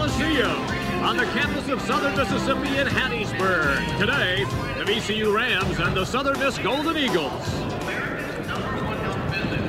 On the campus of Southern Mississippi in Hattiesburg. Today, the VCU Rams and the Southern Miss Golden Eagles.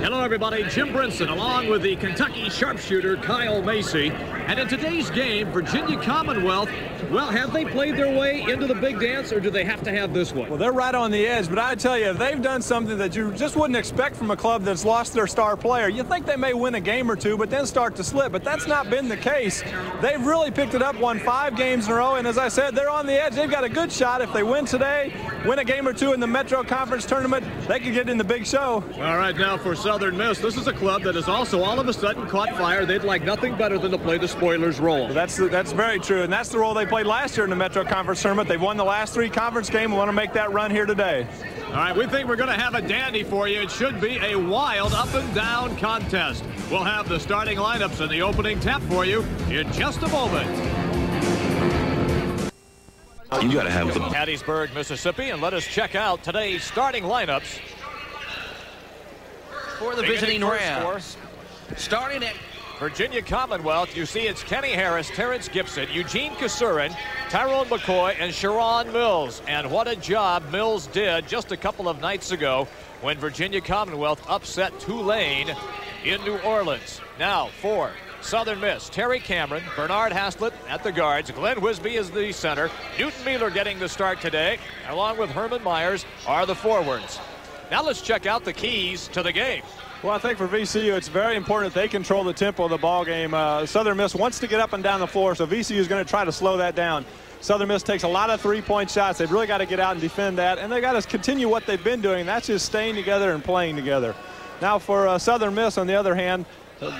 Hello, everybody. Jim Brinson along with the Kentucky sharpshooter Kyle Macy. And in today's game, Virginia Commonwealth, well, have they played their way into the big dance or do they have to have this one? Well, they're right on the edge, but I tell you, they've done something that you just wouldn't expect from a club that's lost their star player. You think they may win a game or two, but then start to slip, but that's not been the case. They've really picked it up, won five games in a row, and as I said, they're on the edge. They've got a good shot. If they win today, win a game or two in the Metro Conference tournament, they could get in the big show. All right, now for Southern Miss, this is a club that has also all of a sudden caught fire. They'd like nothing better than to play the spoilers role. That's that's very true, and that's the role they played last year in the Metro Conference tournament. They've won the last three conference games. We want to make that run here today. All right, we think we're going to have a dandy for you. It should be a wild up and down contest. We'll have the starting lineups and the opening tap for you in just a moment. You got to have the Hattiesburg, Mississippi, and let us check out today's starting lineups for the visiting Rams. Starting at Virginia Commonwealth, you see it's Kenny Harris, Terrence Gibson, Eugene Kasurin, Tyrone McCoy, and Sherron Mills. And what a job Mills did just a couple of nights ago when Virginia Commonwealth upset Tulane in New Orleans. Now for Southern Miss, Terry Cameron, Bernard Haslett at the guards, Glenn Whisby is the center, Newton Mealer getting the start today, along with Herman Myers are the forwards. Now let's check out the keys to the game. Well, I think for VCU, it's very important that they control the tempo of the ball game. Uh, Southern Miss wants to get up and down the floor, so VCU is going to try to slow that down. Southern Miss takes a lot of three-point shots. They've really got to get out and defend that, and they've got to continue what they've been doing. That's just staying together and playing together. Now for uh, Southern Miss, on the other hand,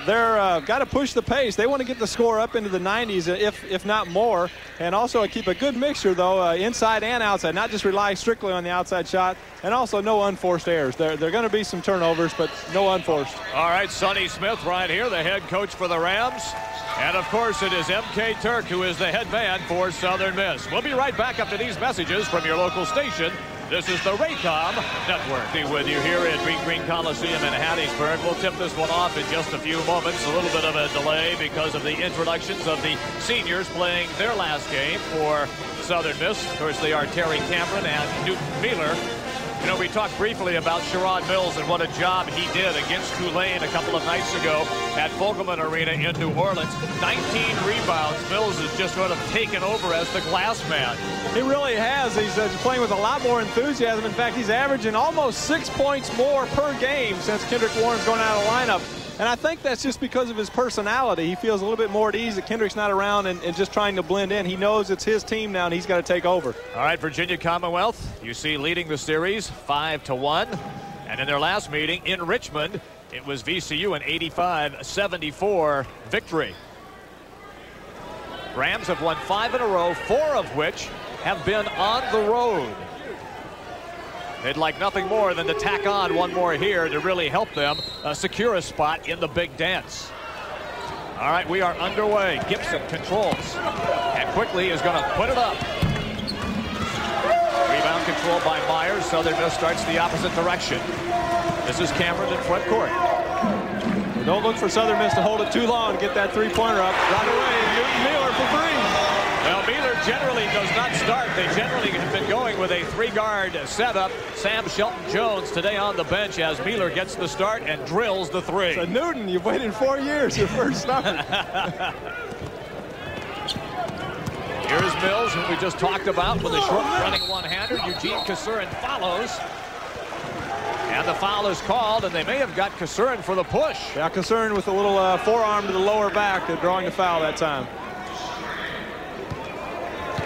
they're uh, got to push the pace. They want to get the score up into the 90s, if if not more, and also keep a good mixture though, uh, inside and outside, not just rely strictly on the outside shot, and also no unforced errors. There there are going to be some turnovers, but no unforced. All right, Sonny Smith right here, the head coach for the Rams. And of course, it is M.K. Turk who is the head man for Southern Miss. We'll be right back after these messages from your local station. This is the Raycom Network. Be with you here at Reed Green Coliseum in Hattiesburg. We'll tip this one off in just a few moments. A little bit of a delay because of the introductions of the seniors playing their last game for Southern Miss. Of course, they are Terry Cameron and Newton Mealer. You know, we talked briefly about Sherron Mills and what a job he did against Tulane a couple of nights ago at Fogelman Arena in New Orleans. 19 rebounds. Mills has just sort of taken over as the glass man. He really has. He's uh, playing with a lot more enthusiasm. In fact, he's averaging almost six points more per game since Kendrick Warren's going out of the lineup. And I think that's just because of his personality. He feels a little bit more at ease that Kendrick's not around and, and just trying to blend in. He knows it's his team now and he's got to take over. All right, Virginia Commonwealth, you see leading the series 5 to 1. And in their last meeting in Richmond, it was VCU an 85-74 victory. Rams have won five in a row, four of which have been on the road. They'd like nothing more than to tack on one more here to really help them uh, secure a spot in the big dance. All right, we are underway. Gibson controls and quickly is going to put it up. Rebound controlled by Myers. Southern Miss starts the opposite direction. This is Cameron in front court. Don't look for Southern Miss to hold it too long. Get that three-pointer up. Right away, Newton Mealer for three. Well, Mealer generally does not start. They generally have been going with a three-guard setup. Sam Shelton-Jones today on the bench as Mealer gets the start and drills the three. So Newton, you've waited four years, your first start. Here's Mills, who we just talked about with a short running one-hander. Eugene Kasurin follows. And the foul is called, and they may have got Kasurin for the push. Yeah, Kasurin with a little uh, forearm to the lower back, drawing the foul that time.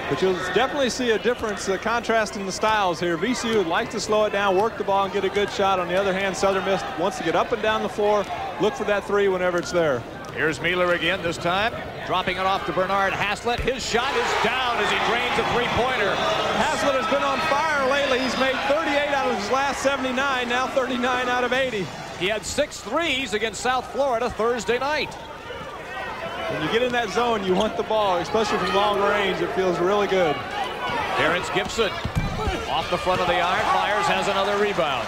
But you'll definitely see a difference, a contrast in the styles here. VCU would like to slow it down, work the ball, and get a good shot. On the other hand, Southern Miss wants to get up and down the floor, look for that three whenever it's there. Here's Mealer again this time, dropping it off to Bernard Haslett. His shot is down as he drains a three-pointer. Haslett has been on fire lately. He's made 38 out of his last 79, now 39 out of 80. He had six threes against South Florida Thursday night. When you get in that zone, you want the ball, especially from long range. It feels really good. Terrence Gibson off the front of the iron. Myers has another rebound.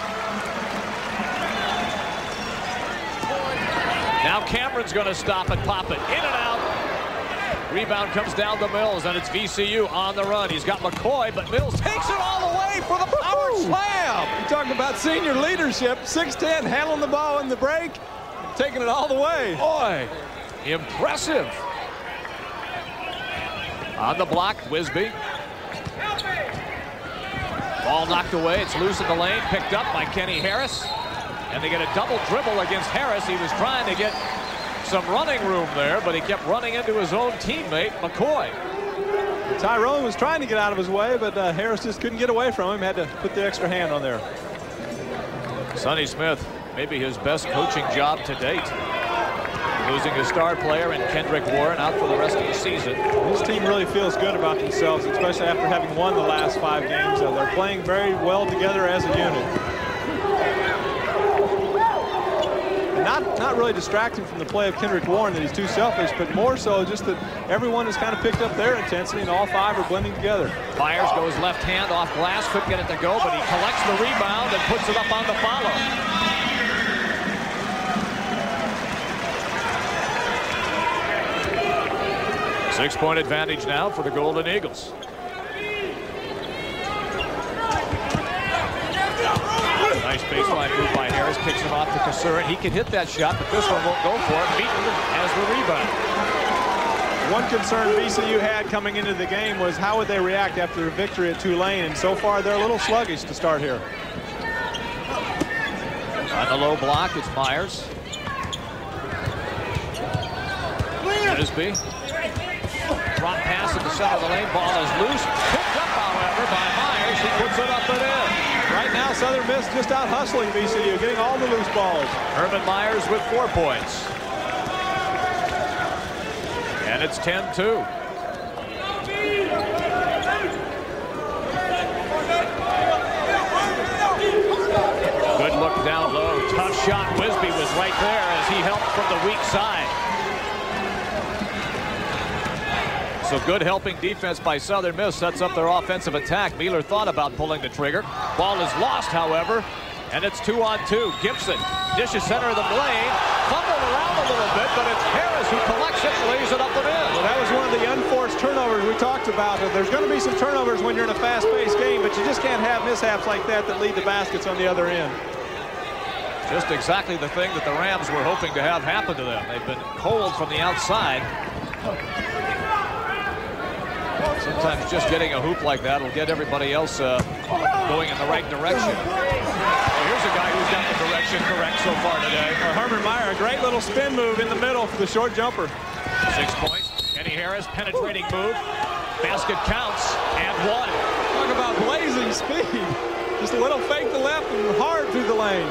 Now Cameron's going to stop and pop it. In and out. Rebound comes down to Mills, and it's VCU on the run. He's got McCoy, but Mills takes it all the way for the power slam. You're talking about senior leadership. 6'10", handling the ball in the break, taking it all the way. Boy, impressive. On the block, Whisby. Ball knocked away. It's loose in the lane, picked up by Kenny Harris. And they get a double dribble against Harris. He was trying to get some running room there, but he kept running into his own teammate, McCoy. Tyrone was trying to get out of his way, but uh, Harris just couldn't get away from him. Had to put the extra hand on there. Sonny Smith, maybe his best coaching job to date. Losing a star player and Kendrick Warren out for the rest of the season. This team really feels good about themselves, especially after having won the last five games. So they're playing very well together as a unit. not, not really distracting from the play of Kendrick Warren that he's too selfish, but more so just that everyone has kind of picked up their intensity and all five are blending together. Myers goes left hand off glass, couldn't get it to go, but he collects the rebound and puts it up on the follow. Six-point advantage now for the Golden Eagles. Nice baseline move by Harris. Kicks it off to Kasura. He can hit that shot, but this one won't go for it. Beaton has the rebound. One concern VCU had coming into the game was how would they react after their victory at Tulane, and so far they're a little sluggish to start here. On the low block, it's Myers. Whisby. Drop pass at the center of the lane. Ball is loose. Picked up, however, by Myers. He puts it up and in. Right now, Southern Miss just out hustling VCU, getting all the loose balls. Herman Myers with four points. And it's 10-2. Good look down low. Tough shot. Whisby was right there as he helped from the weak side. So good helping defense by Southern Miss sets up their offensive attack. Mealer thought about pulling the trigger. Ball is lost, however, and it's two on two. Gibson dishes center of the lane, fumbled around a little bit, but it's Harris who collects it, and lays it up and in. Well, that was one of the unforced turnovers we talked about. There's going to be some turnovers when you're in a fast-paced game, but you just can't have mishaps like that that lead to baskets on the other end. Just exactly the thing that the Rams were hoping to have happen to them. They've been cold from the outside. Sometimes just getting a hoop like that will get everybody else uh, going in the right direction. Well, here's a guy who's got the direction correct so far today. Uh, Herman Meyer, a great little spin move in the middle for the short jumper. Six points. Kenny Harris, penetrating move. Basket counts, and one. Talk about blazing speed. Just a little fake to left and hard through the lane.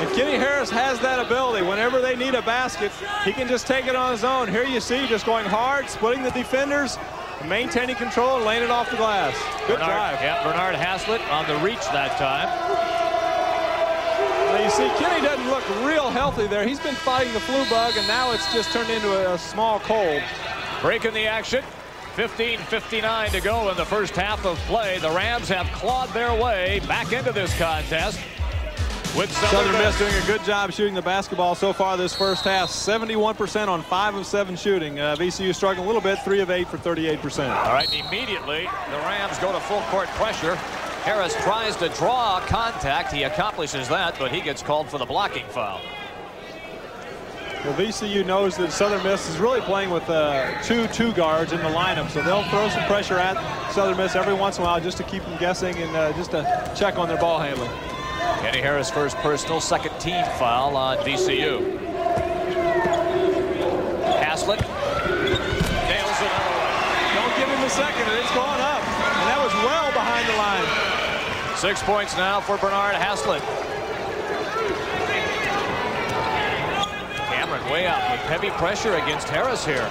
And Kenny Harris has that ability. Whenever they need a basket, he can just take it on his own. Here you see just going hard, splitting the defenders, maintaining control, and laying it off the glass. Good Bernard, drive. Yeah, Bernard Haslett on the reach that time. Now you see, Kenny doesn't look real healthy there. He's been fighting the flu bug, and now it's just turned into a, a small cold. Breaking the action. 15-59 to go in the first half of play. The Rams have clawed their way back into this contest with Southern, Miss doing a good job shooting the basketball so far this first half. 71% on 5 of 7 shooting. Uh, VCU struggling a little bit, 3 of 8 for 38%. All right, immediately the Rams go to full court pressure. Harris tries to draw contact. He accomplishes that, but he gets called for the blocking foul. Well, VCU knows that Southern Miss is really playing with uh, two two guards in the lineup, so they'll throw some pressure at Southern Miss every once in a while just to keep them guessing and uh, just to check on their ball handling. Kenny Harris first personal, second team foul on VCU. Haslett nails it Don't give him a second, and it's gone up. And that was well behind the line. Six points now for Bernard Haslett. Cameron way up with heavy pressure against Harris here.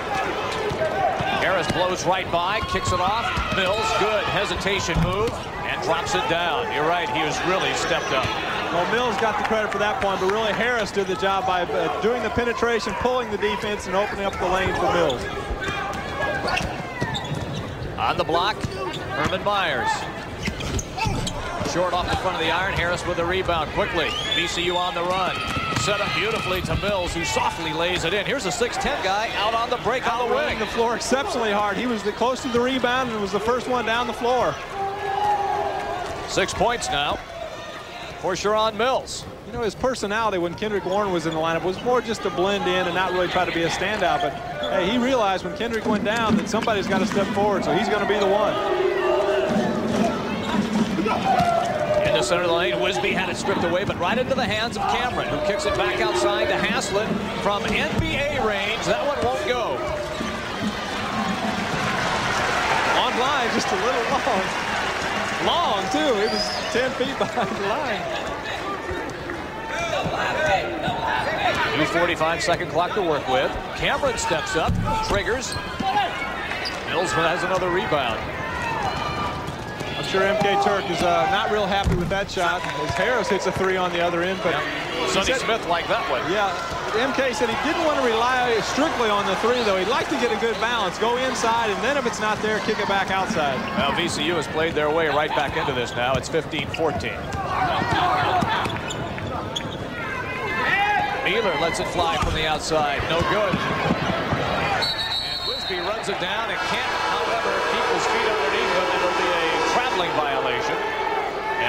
Harris blows right by, kicks it off. Mills, good hesitation move and drops it down. You're right, he was really stepped up. Well, Mills got the credit for that point, but really Harris did the job by uh, doing the penetration, pulling the defense, and opening up the lane for Mills. On the block, Herman Myers. Short off the front of the iron. Harris with the rebound quickly. VCU on the run. Set up beautifully to Mills, who softly lays it in. Here's a 6'10 guy out on the break on the wing. the floor exceptionally hard. He was the close to the rebound and was the first one down the floor. Six points now for Sherron Mills. You know, his personality when Kendrick Warren was in the lineup was more just to blend in and not really try to be a standout. But hey, he realized when Kendrick went down that somebody's got to step forward, so he's going to be the one. The center of the lane, Whisby had it stripped away, but right into the hands of Cameron, who kicks it back outside to Haslett from NBA range. That one won't go. On line, just a little long. Long, too. It was 10 feet behind the line. New 45 second clock to work with. Cameron steps up, triggers. Mills has another rebound. I'm sure MK Turk is uh, not real happy with that shot as Harris hits a three on the other end. But Sonny said, Smith liked that one. Yeah, MK said he didn't want to rely strictly on the three, though. He'd like to get a good balance. Go inside, and then if it's not there, kick it back outside. Well, VCU has played their way right back into this now. It's 15-14. Mealer lets it fly from the outside. No good. And Whisby runs it down and can't, however, keep his feet underneath him. It'll be a traveling violation.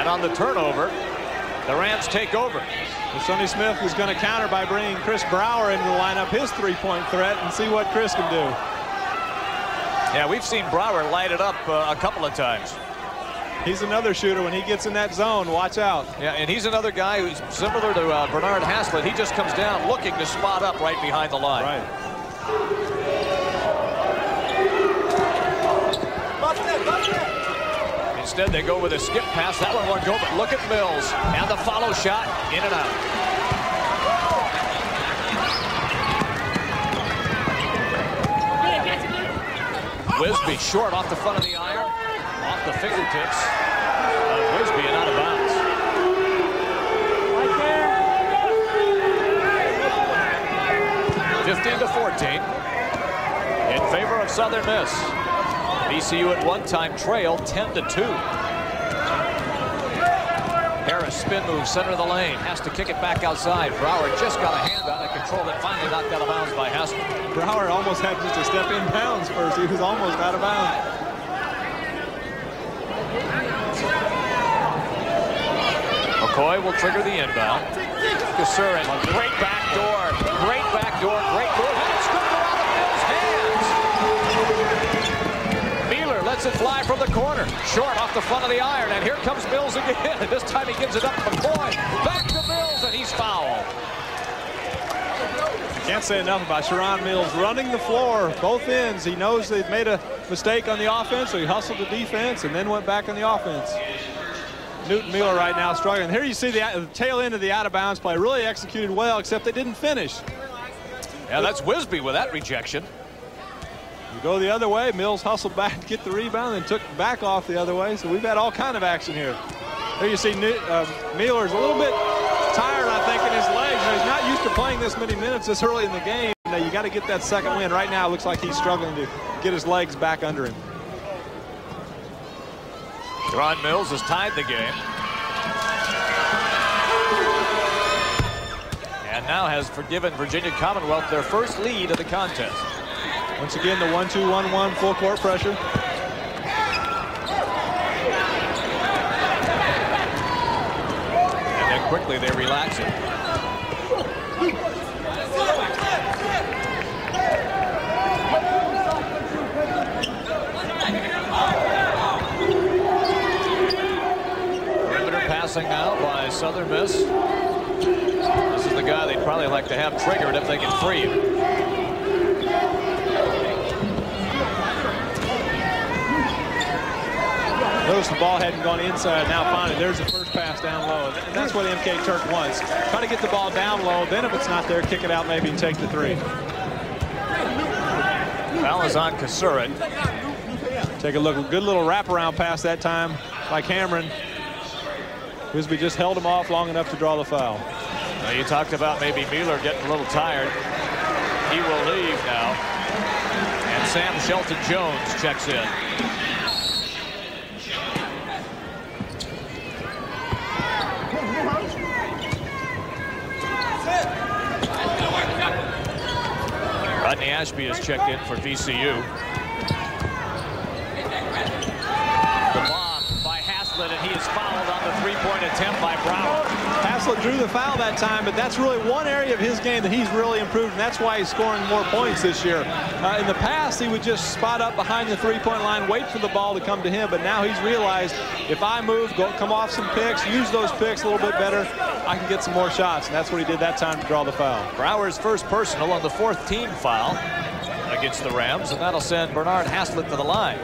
And on the turnover, the Rams take over. Well, Sonny Smith was going to counter by bringing Chris Brower into the lineup, his three-point threat, and see what Chris can do. Yeah, we've seen Brower light it up uh, a couple of times. He's another shooter. When he gets in that zone, watch out. Yeah, and he's another guy who's similar to uh, Bernard Haslett. He just comes down looking to spot up right behind the line. Right. Instead, they go with a skip pass. That one won't go, but look at Mills. And the follow shot, in and out. Whisby short off the front of the iron, off the fingertips of Whisby and out of bounds. Fifteen to fourteen in favor of Southern Miss. VCU at one time trail 10 to 2. Harris spin move center of the lane has to kick it back outside. Brower just got a hand on it, controlled it, finally knocked out of bounds by Haslett. Brower almost had just a step in bounds first. He was almost out of bounds. McCoy will trigger the inbound. Kasurin, great back door, great back door, great door. Then it's stripped out of Mills' hands. Mealer lets it fly from the corner. Short off the front of the iron, and here comes Mills again. This time he gives it up to McCoy. Back to Mills, and he's fouled. Can't say enough about Sherron Mills running the floor, both ends. He knows they've made a mistake on the offense, so he hustled the defense and then went back on the offense. Newton Mealer right now struggling. Here you see the, the tail end of the out-of-bounds play. Really executed well, except they didn't finish. Yeah, that's Whisby with that rejection. Go the other way, Mills hustled back, to get the rebound, and took back off the other way. So we've had all kind of action here. There you see uh, Mealer's a little bit tired, I think, in his legs. He's not used to playing this many minutes this early in the game. Now you got to get that second win. Right now, it looks like he's struggling to get his legs back under him. Ron Mills has tied the game. And now has forgiven Virginia Commonwealth their first lead of the contest. Once again, the 1-2-1-1 full court pressure. And then quickly they relax it. Perimeter passing now by Southern Miss. This is the guy they'd probably like to have triggered if they can free him. Notice the ball hadn't gone inside. Now finally, there's the first pass down low. And that's what MK Turk wants. Try to get the ball down low. Then if it's not there, kick it out maybe and take the three. On Kasurin. Take a look. Good little wraparound pass that time by Cameron. Whisby just held him off long enough to draw the foul. Now you talked about maybe Mealer getting a little tired. He will leave now. And Sam Shelton Jones checks in. Ashby has checked in for VCU. The bomb by Haslett, and he is fouled on the three-point attempt by Brower. Haslett drew the foul that time, but that's really one area of his game that he's really improved, and that's why he's scoring more points this year. Uh, in the past, he would just spot up behind the three-point line, wait for the ball to come to him, but now he's realized if I move, go, come off some picks, use those picks a little bit better, I can get some more shots, and that's what he did that time to draw the foul. Brower's first personal on the fourth team foul against the Rams, and that'll send Bernard Haslett to the line.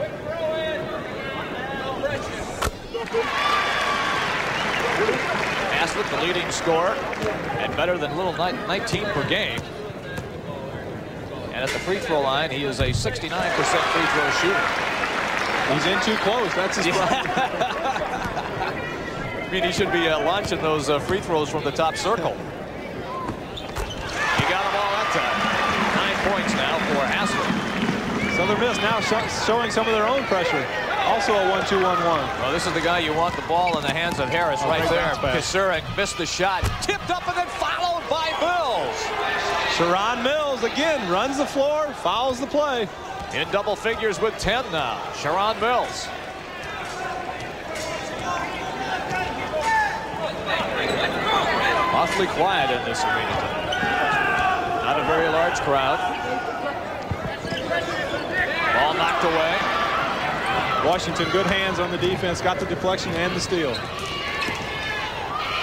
Haslett, the leading scorer, and better than little 19 per game. And at the free throw line, he is a 69% free throw shooter. He's in too close. That's his problem. I mean, he should be uh, launching those uh, free throws from the top circle. He got them all that time. Nine points now for Haslett. Southern Miss now sh showing some of their own pressure. Also a 1-2-1-1. Well, this is the guy you want the ball in the hands of Harris Oh, right there. Kasurin missed the shot. Tipped up and then followed by Mills. Sherron Mills again runs the floor, fouls the play. In double figures with 10 now. Sherron Mills. Awfully quiet in this arena tonight. Not a very large crowd. Ball knocked away. Washington, good hands on the defense, got the deflection and the steal.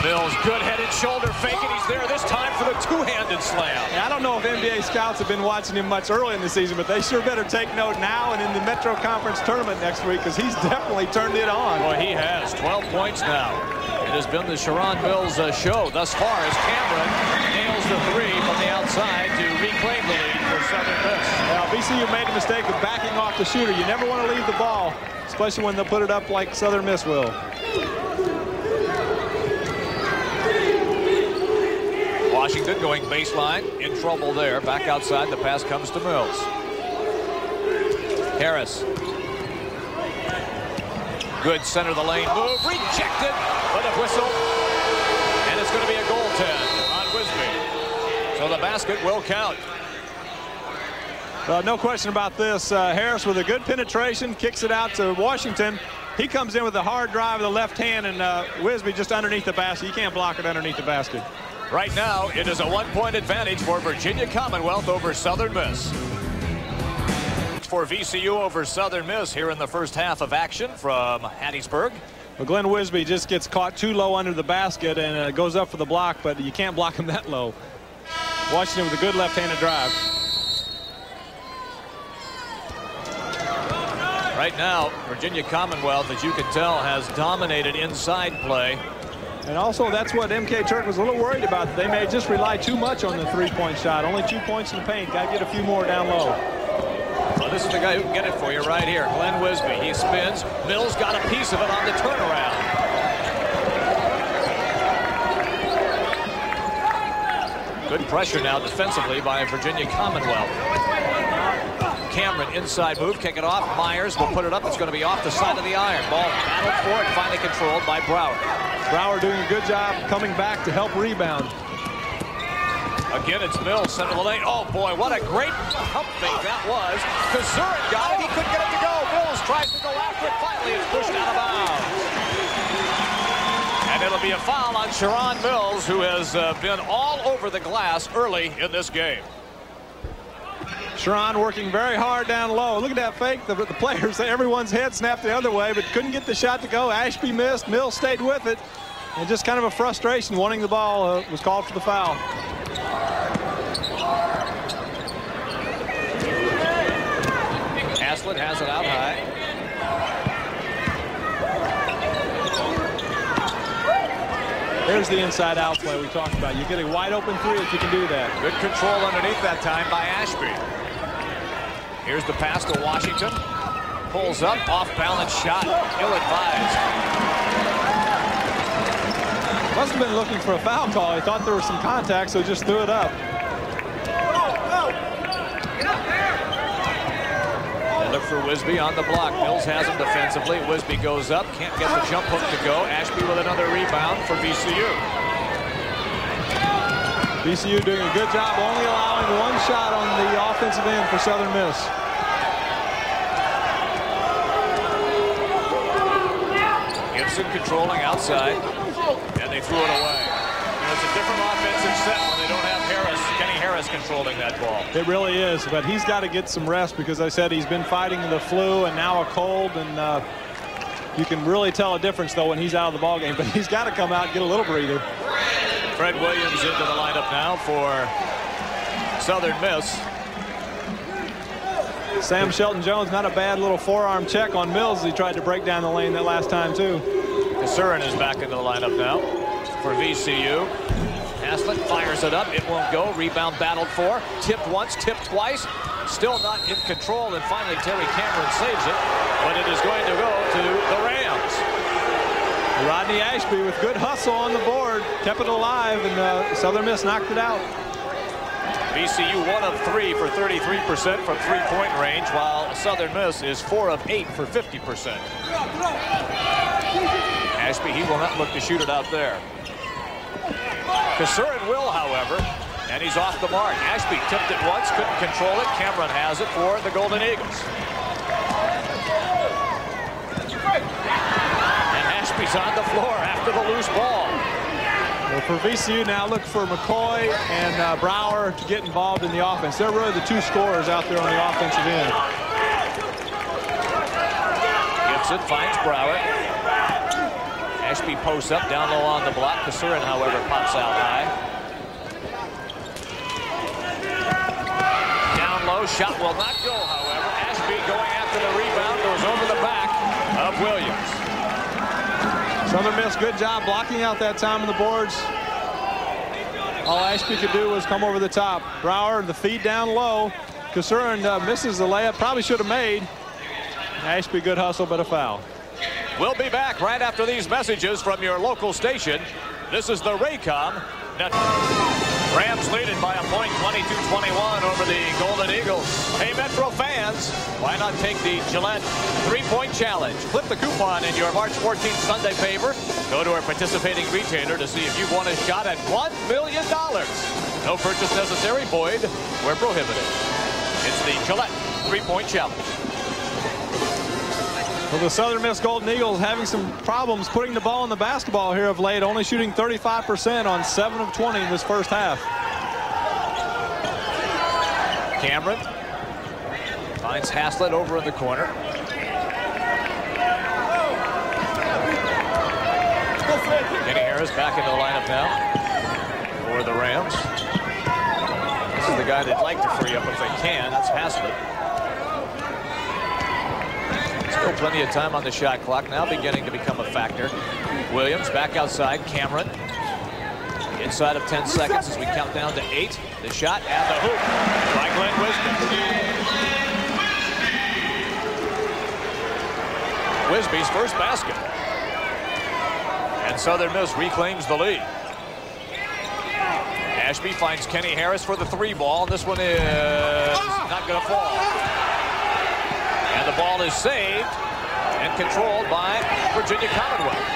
Mills, good headed shoulder fake, and he's there this time for the two-handed slam. I don't know if NBA scouts have been watching him much early in the season, but they sure better take note now and in the Metro Conference tournament next week because he's definitely turned it on. Well, he has 12 points now. It has been the Sherron Mills uh, show thus far as Cameron nails the three from the outside to reclaim the lead Southern Miss. Now, VCU made a mistake of backing off the shooter. You never want to leave the ball, especially when they'll put it up like Southern Miss will. Washington going baseline, in trouble there. Back outside, the pass comes to Mills. Harris. Good center of the lane move, rejected, but a whistle. And it's going to be a goaltend on Whisby. So the basket will count. Uh, no question about this. Uh, Harris with a good penetration, kicks it out to Washington. He comes in with a hard drive with the left hand, and uh, Whisby just underneath the basket. You can't block it underneath the basket. Right now, it is a one-point advantage for Virginia Commonwealth over Southern Miss. For VCU over Southern Miss here in the first half of action from Hattiesburg. Well, Glenn Whisby just gets caught too low under the basket and uh, goes up for the block, but you can't block him that low. Washington with a good left-handed drive. Right now, Virginia Commonwealth, as you can tell, has dominated inside play. And also, that's what MK Turk was a little worried about. They may just rely too much on the three-point shot. Only two points in the paint. Got to get a few more down low. Well, this is the guy who can get it for you right here. Glenn Whisby. He spins. Mills got a piece of it on the turnaround. Good pressure now defensively by Virginia Commonwealth. Cameron inside move, kick it off. Myers will put it up. It's going to be off the side of the iron. Ball battled for it, finally controlled by Brower. Brower doing a good job coming back to help rebound. Again, it's Mills, center of the lane. Oh, boy, what a great pump fake that was. Kasurin got it. He couldn't get it to go. Mills tries to go after it. Finally, it's pushed out of bounds. And it'll be a foul on Sherron Mills, who has uh, been all over the glass early in this game. Sherron working very hard down low. Look at that fake. The, the players, everyone's head snapped the other way, but couldn't get the shot to go. Ashby missed. Mills stayed with it. And just kind of a frustration wanting the ball uh, was called for the foul. Haslett has it out high. There's the inside out play we talked about. You get a wide open three if you can do that. Good control underneath that time by Ashby. Here's the pass to Washington. Pulls up, off-balance shot. Ill-advised. Must have been looking for a foul call. He thought there was some contact, so just threw it up. Look for Whisby on the block. Mills has him defensively. Whisby goes up, can't get the jump hook to go. Ashby with another rebound for VCU. VCU doing a good job only allowing one shot on the offensive end for Southern Miss. Gibson controlling outside, and they threw it away. You know, it's a different offensive set when they don't have Harris, Kenny Harris controlling that ball. It really is, but he's got to get some rest because I said he's been fighting the flu and now a cold, and uh, you can really tell a difference though when he's out of the ball game. But he's got to come out and get a little breather. Fred Williams into the lineup now for Southern Miss. Sam Shelton Jones, not a bad little forearm check on Mills. He tried to break down the lane that last time too. Kasurin is back into the lineup now for VCU. Haslett fires it up. It won't go. Rebound battled for. Tipped once, tipped twice. Still not in control. And finally, Terry Cameron saves it. But it is going to go to. Rodney Ashby with good hustle on the board. Kept it alive, and uh, Southern Miss knocked it out. VCU one of three for 33% from three-point range, while Southern Miss is four of eight for 50%. Ashby, he will not look to shoot it out there. Kasurin will, however, and he's off the mark. Ashby tipped it once, couldn't control it. Cameron has it for the Golden Eagles. Ashby's on the floor after the loose ball. Well, for VCU now, look for McCoy and uh, Brower to get involved in the offense. They're really the two scorers out there on the offensive end. Gibson finds Brower. Ashby posts up down low on the block. Kasurin, however, pops out high. Down low, shot will not go, however. Ashby going after the rebound, goes over the back of Williams. Southern Miss, good job blocking out that time on the boards. All Ashby could do was come over the top. Brower, the feed down low. Kasurin uh, misses the layup, probably should have made. Ashby, good hustle, but a foul. We'll be back right after these messages from your local station. This is the Raycom Network. Rams leading by a point, 22-21 over the Golden Eagles. Hey, Metro fans, why not take the Gillette three-point challenge? Clip the coupon in your March 14th Sunday paper. Go to a participating retailer to see if you've won a shot at $1 million. No purchase necessary, void, where prohibited. It's the Gillette three-point challenge. Well, the Southern Miss Golden Eagles having some problems putting the ball in the basketball here of late, only shooting 35% on 7 of 20 in this first half. Cameron finds Haslett over in the corner. Kenny Harris back in the lineup now for the Rams. This is the guy they'd like to free up if they can. That's Haslett. Still plenty of time on the shot clock. Now beginning to become a factor. Williams back outside. Cameron inside of 10 seconds as we count down to eight. The shot and the hoop by Glenn Whisby. Whisby's first basket. And Southern Miss reclaims the lead. Ashby finds Kenny Harris for the three ball. This one is not going to fall. And the ball is saved and controlled by Virginia Commonwealth.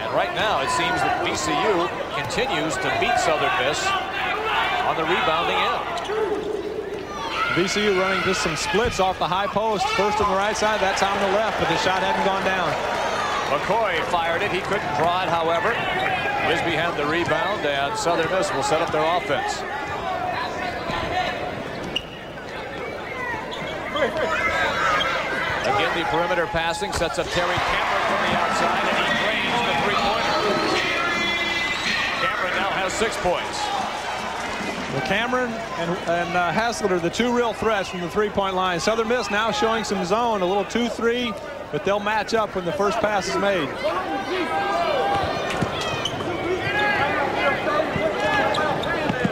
And right now it seems that VCU continues to beat Southern Miss on the rebounding end. VCU running just some splits off the high post. First on the right side, that time on the left, but the shot hadn't gone down. McCoy fired it. He couldn't draw it, however. Whisby had the rebound, and Southern Miss will set up their offense. The perimeter passing sets up Terry Cameron from the outside, and he drains the three-pointer. Cameron now has six points. Well, Cameron and, and uh, Haslett are the two real threats from the three-point line. Southern Miss now showing some zone, a little 2-3, but they'll match up when the first pass is made.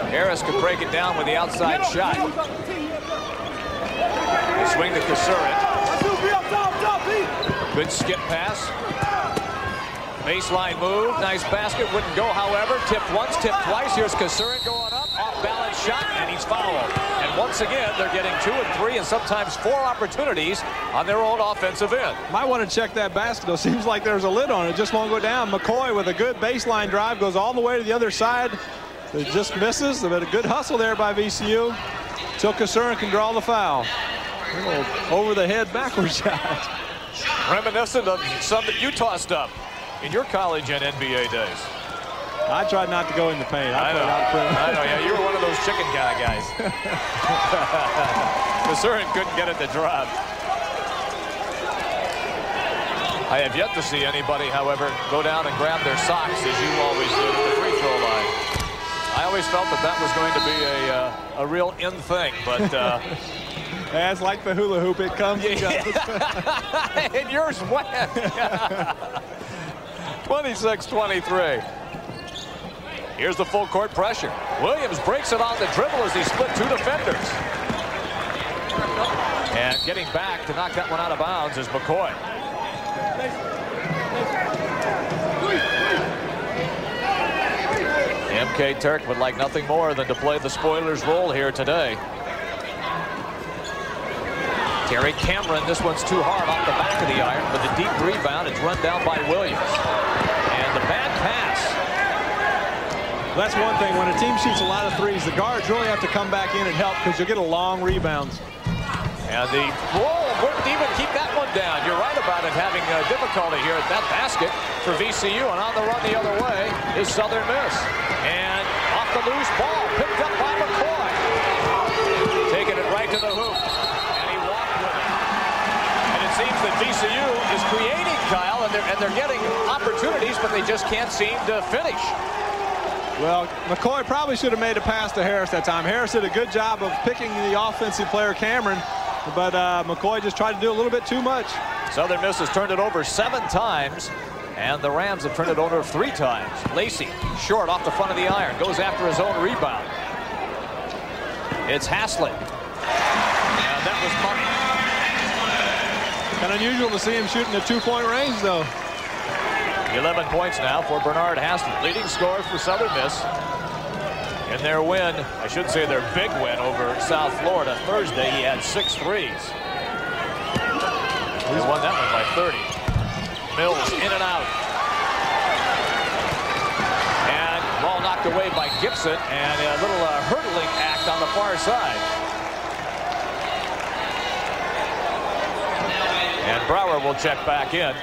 Harris could break it down with the outside shot. They swing to Kasurin. Good skip pass. Baseline move. Nice basket. Wouldn't go, however. Tipped once, tipped twice. Here's Kasurin going up. Off off-balance shot, and he's fouled. And once again, they're getting two and three and sometimes four opportunities on their own offensive end. Might want to check that basket, though. Seems like there's a lid on it. Just won't go down. McCoy with a good baseline drive goes all the way to the other side. It just misses, but a good hustle there by VCU. Till Kasurin can draw the foul. Over the head backward shot. Reminiscent of some that you tossed up in your college and NBA days. I tried not to go in the paint. I, I know. I know. Yeah, you were one of those chicken kind of guys. Kasurin couldn't get it to drop. I have yet to see anybody, however, go down and grab their socks as you always do at the free throw line. I always felt that that was going to be a, uh, a real in thing, but... Uh, it's like the hula hoop. It comes and goes. and yours went. 26-23. Here's the full court pressure. Williams breaks it on the dribble as he split two defenders. And getting back to knock that one out of bounds is McCoy. MK Turk would like nothing more than to play the spoiler's role here today. Terry Cameron, this one's too hard off the back of the iron, but the deep rebound, is run down by Williams. And the bad pass. That's one thing. When a team shoots a lot of threes, the guards really have to come back in and help because you'll get a long rebounds. And the roll wouldn't even keep that one down. You're right about it having a difficulty here at that basket for VCU. And on the run the other way is Southern Miss. And off the loose ball, picked up by McCoy. Taking it right to the hoop. And he walked with it. And it seems that VCU is creating, Kyle, and they're, and they're getting opportunities, but they just can't seem to finish. Well, McCoy probably should have made a pass to Harris that time. Harris did a good job of picking the offensive player, Cameron, but uh, McCoy just tried to do a little bit too much. Southern Miss has turned it over seven times, and the Rams have turned it over three times. Lacey, short off the front of the iron, goes after his own rebound. It's Haslett. And that was money. Kind unusual to see him shooting at two-point range, though. 11 points now for Bernard Haslett. leading scorer for Southern Miss. In their win, I should say their big win over South Florida Thursday, he had six threes. He won that one by 30. Mills in and out. And ball knocked away by Gibson and a little uh, hurdling act on the far side. Brower will check back in.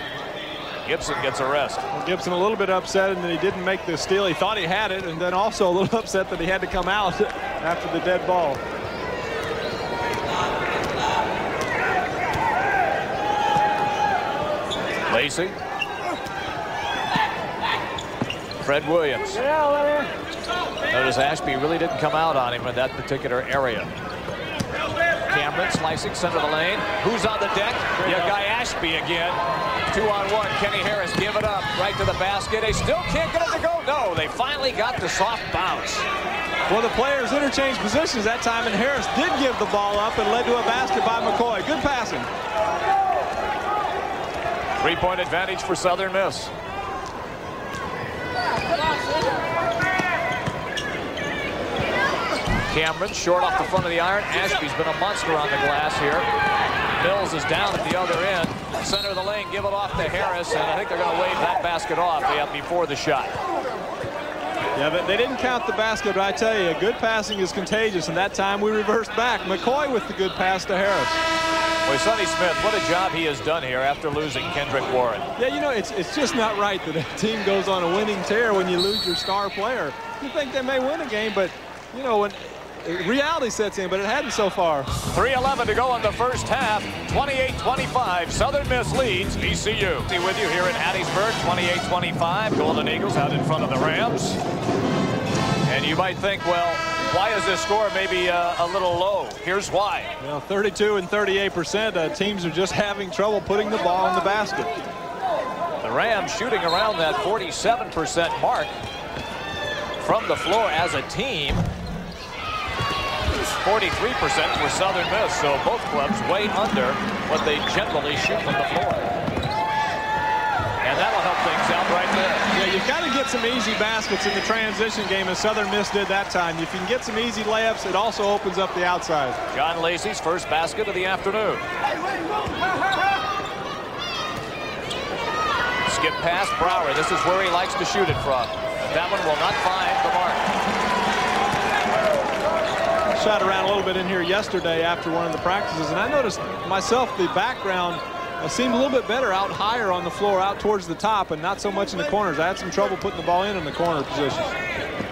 Gibson gets a rest. Well, Gibson a little bit upset and that he didn't make the steal. He thought he had it, and then also a little upset that he had to come out after the dead ball. Lacey. Fred Williams. Notice Ashby really didn't come out on him in that particular area. Cameron slicing center of the lane. Who's on the deck? Yeah, Guy Ashby again. Two on one. Kenny Harris give it up right to the basket. They still can't get it to go. No, they finally got the soft bounce. Well, the players interchanged positions that time, and Harris did give the ball up and led to a basket by McCoy. Good passing. Three-point advantage for Southern Miss. Cameron short off the front of the iron. Ashby's been a monster on the glass here. Mills is down at the other end. Center of the lane, give it off to Harris, and I think they're going to wave that basket off before the shot. Yeah, but they didn't count the basket, but I tell you, good passing is contagious, and that time we reversed back. McCoy with the good pass to Harris. Boy, Sonny Smith, what a job he has done here after losing Kendrick Warren. Yeah, you know, it's, it's just not right that a team goes on a winning tear when you lose your star player. You think they may win a game, but, you know, when reality sets in, but it hadn't so far. 3.11 to go in the first half. 28-25. Southern Miss leads VCU. With you here in Hattiesburg, 28-25. Golden Eagles out in front of the Rams. And you might think, well, why is this score maybe uh, a little low? Here's why. Well, 32 and 38 percent. Uh, teams are just having trouble putting the ball in the basket. The Rams shooting around that 47 percent mark from the floor as a team. 43% for Southern Miss, so both clubs way under what they generally shoot from the floor. And that'll help things out right there. Yeah, you've got to get some easy baskets in the transition game, as Southern Miss did that time. If you can get some easy layups, it also opens up the outside. John Lacey's first basket of the afternoon. Skip past Brower. This is where he likes to shoot it from. That one will not find the mark. Shot around a little bit in here yesterday after one of the practices, and I noticed myself the background uh, seemed a little bit better out higher on the floor, out towards the top, and not so much in the corners. I had some trouble putting the ball in in the corner positions.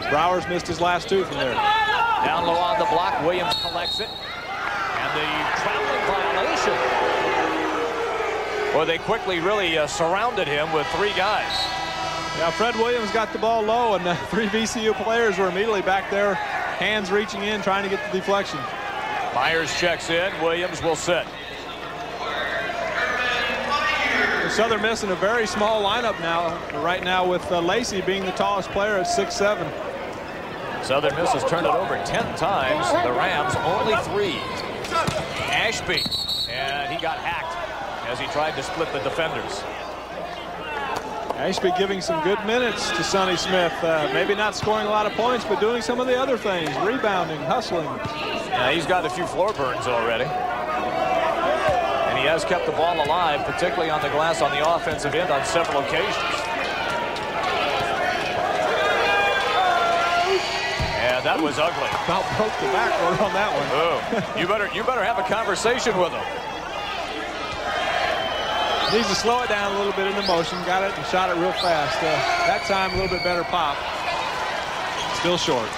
Brower's missed his last two from there. Down low on the block, Williams collects it. And the traveling violation. Well, they quickly really uh, surrounded him with three guys. Yeah, Fred Williams got the ball low, and the three VCU players were immediately back there, hands reaching in, trying to get the deflection. Myers checks in. Williams will sit. Southern Miss in a very small lineup now, right now with uh, Lacey being the tallest player at 6'7". Southern Miss has turned it over 10 times. The Rams only three. Ashby, and he got hacked as he tried to split the defenders. Ashby giving some good minutes to Sonny Smith. Uh, maybe not scoring a lot of points, but doing some of the other things, rebounding, hustling. Yeah, he's got a few floor burns already And he has kept the ball alive, particularly on the glass on the offensive end on several occasions. And that was ugly. About broke the backboard on that one. Oh, you better you better have a conversation with him. Needs to slow it down a little bit in the motion. Got it and shot it real fast. Uh, that time a little bit better pop. Still short.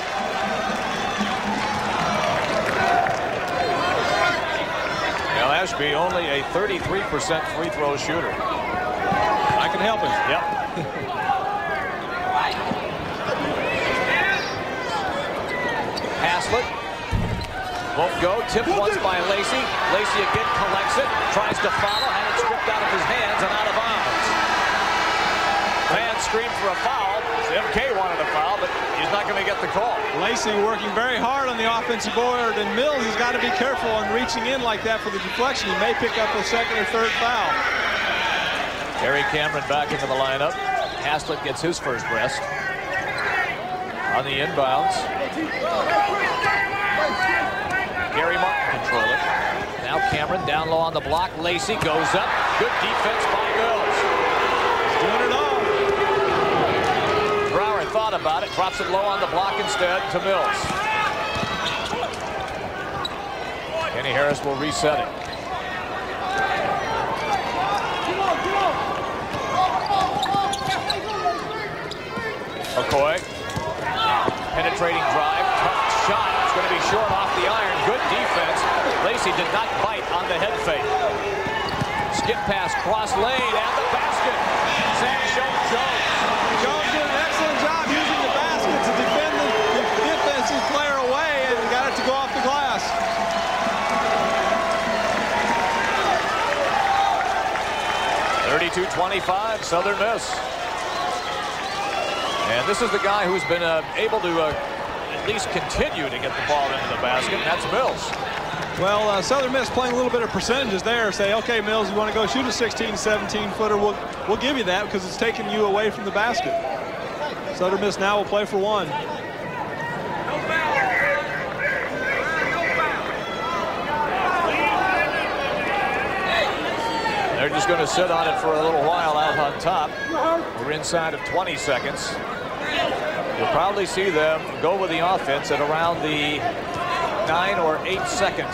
Ashby only a 33% free throw shooter. I can help him. Yep. Haslett won't go. Tipped once by Lacey. Lacey again collects it. Tries to follow. Had it stripped out of his hands and out of bounds. Fans screamed for a foul. MK wanted a foul, but he's not going to get the call. Lacey working very hard on the offensive board, and Mills has got to be careful on reaching in like that for the deflection. He may pick up a second or third foul. Harry Cameron back into the lineup. Haslett gets his first rest on the inbounds. Gary Martin control it. Now Cameron down low on the block. Lacey goes up. Good defense by Mills. He's doing it all thought about it. Drops it low on the block instead to Mills. Kenny Harris will reset it. McCoy. Penetrating drive. Tough shot. It's going to be short off the iron. Good defense. Lacey did not bite on the head fake. Skip pass, cross lane, and the basket. Sancho Jones Jones did an excellent job using the basket to defend the, the defensive player away and got it to go off the glass. Thirty-two twenty-five, Southern Miss. And this is the guy who's been uh, able to uh, at least continue to get the ball into the basket, and that's Mills. Well, uh, Southern Miss playing a little bit of percentages there. Say, okay, Mills, you want to go shoot a 16, 17 footer? We'll, we'll give you that because it's taking you away from the basket. Southern Miss now will play for one. They're just going to sit on it for a little while out on top. We're inside of 20 seconds. Probably see them go with the offense at around the nine or eight second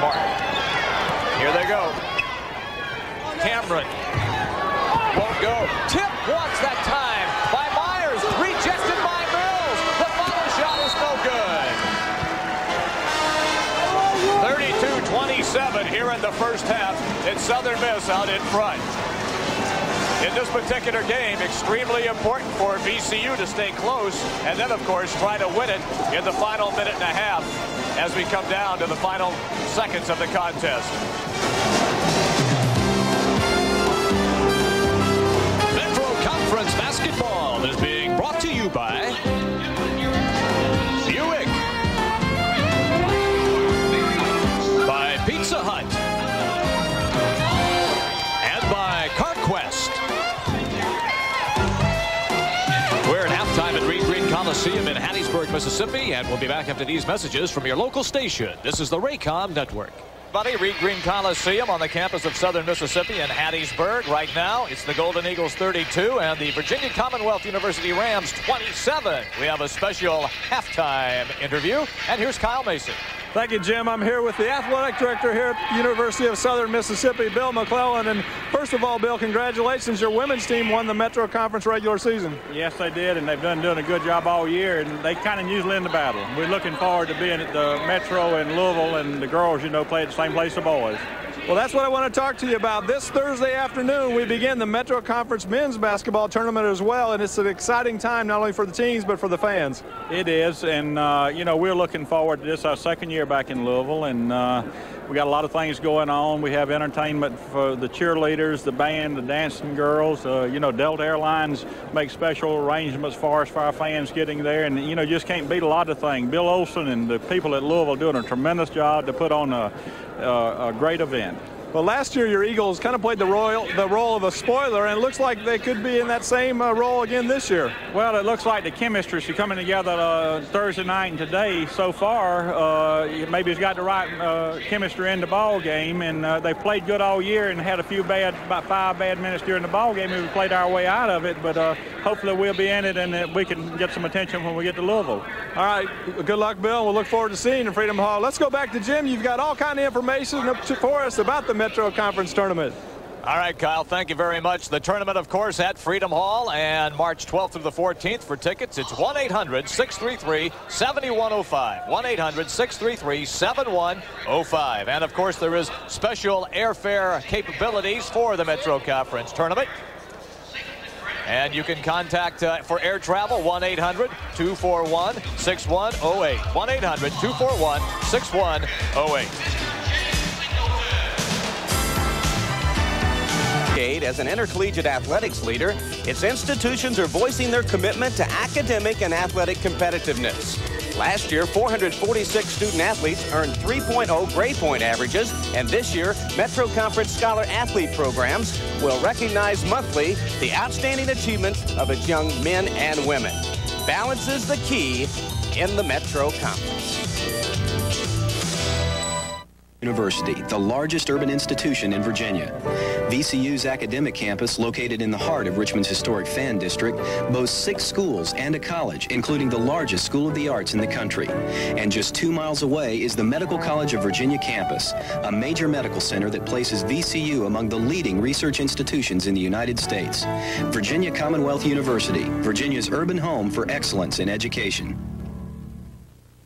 mark. Here they go. Cameron won't go. Tip wants that time by Myers. Rejected by Mills. The follow shot is no good. 32-27 here in the first half. It's Southern Miss out in front. In this particular game, extremely important for VCU to stay close and then, of course, try to win it in the final minute and a half as we come down to the final seconds of the contest. Metro Conference Basketball is being brought to you by Coliseum in Hattiesburg, Mississippi, and we'll be back after these messages from your local station. This is the Raycom Network. Buddy, Reed Green Coliseum on the campus of Southern Mississippi in Hattiesburg. Right now, it's the Golden Eagles 32 and the Virginia Commonwealth University Rams 27. We have a special halftime interview, and here's Kyle Macy. Thank you, Jim. I'm here with the athletic director here at University of Southern Mississippi, Bill McLellan. And first of all, Bill, congratulations. Your women's team won the Metro Conference regular season. Yes, they did, and they've done doing a good job all year, and they kind of usually in the battle. We're looking forward to being at the Metro in Louisville, and the girls, you know, play at the same place the boys. Well, that's what I want to talk to you about. This Thursday afternoon, we begin the Metro Conference men's basketball tournament as well, and it's an exciting time not only for the teams but for the fans. It is, and uh, you know we're looking forward to this. Our second year back in Louisville, and uh, we got a lot of things going on. We have entertainment for the cheerleaders, the band, the dancing girls. Uh, you know, Delta Airlines makes special arrangements for us for our fans getting there, and you know just can't beat a lot of things. Bill Olsen and the people at Louisville doing a tremendous job to put on a, a, a great event. Well, last year your Eagles kind of played the, royal, the role of a spoiler, and it looks like they could be in that same uh, role again this year. Well, it looks like the chemistry is coming together uh, Thursday night and today so far. Uh, maybe it's got the right uh, chemistry in the ball game, and uh, they played good all year and had a few bad, about five bad minutes during the ball game. We played our way out of it, but uh, hopefully we'll be in it and we can get some attention when we get to Louisville. All right, good luck, Bill. We'll look forward to seeing you in Freedom Hall. Let's go back to Jim. You've got all kind of information for us about the Metro Conference Tournament. All right, Kyle, thank you very much. The tournament, of course, at Freedom Hall and March 12th through the 14th. For tickets, it's 1-800-633-7105. 1-800-633-7105. And, of course, there is special airfare capabilities for the Metro Conference Tournament. And you can contact uh, for air travel 1-800-241-6108. 1-800-241-6108. As an intercollegiate athletics leader, its institutions are voicing their commitment to academic and athletic competitiveness. Last year, 446 student athletes earned 3.0 grade point averages, and this year, Metro Conference Scholar Athlete programs will recognize monthly the outstanding achievements of its young men and women. Balance is the key in the Metro Conference. University, the largest urban institution in Virginia. VCU's academic campus, located in the heart of Richmond's historic Fan District, boasts six schools and a college, including the largest school of the arts in the country. And just two miles away is the Medical College of Virginia campus, a major medical center that places VCU among the leading research institutions in the United States. Virginia Commonwealth University, Virginia's urban home for excellence in education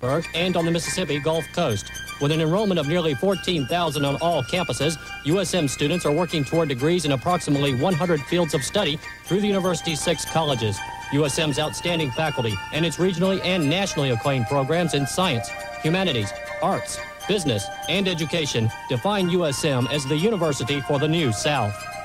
and on the Mississippi Gulf Coast. With an enrollment of nearly 14,000 on all campuses, USM students are working toward degrees in approximately 100 fields of study through the university's six colleges. USM's outstanding faculty and its regionally and nationally acclaimed programs in science, humanities, arts, business, and education define USM as the university for the New South.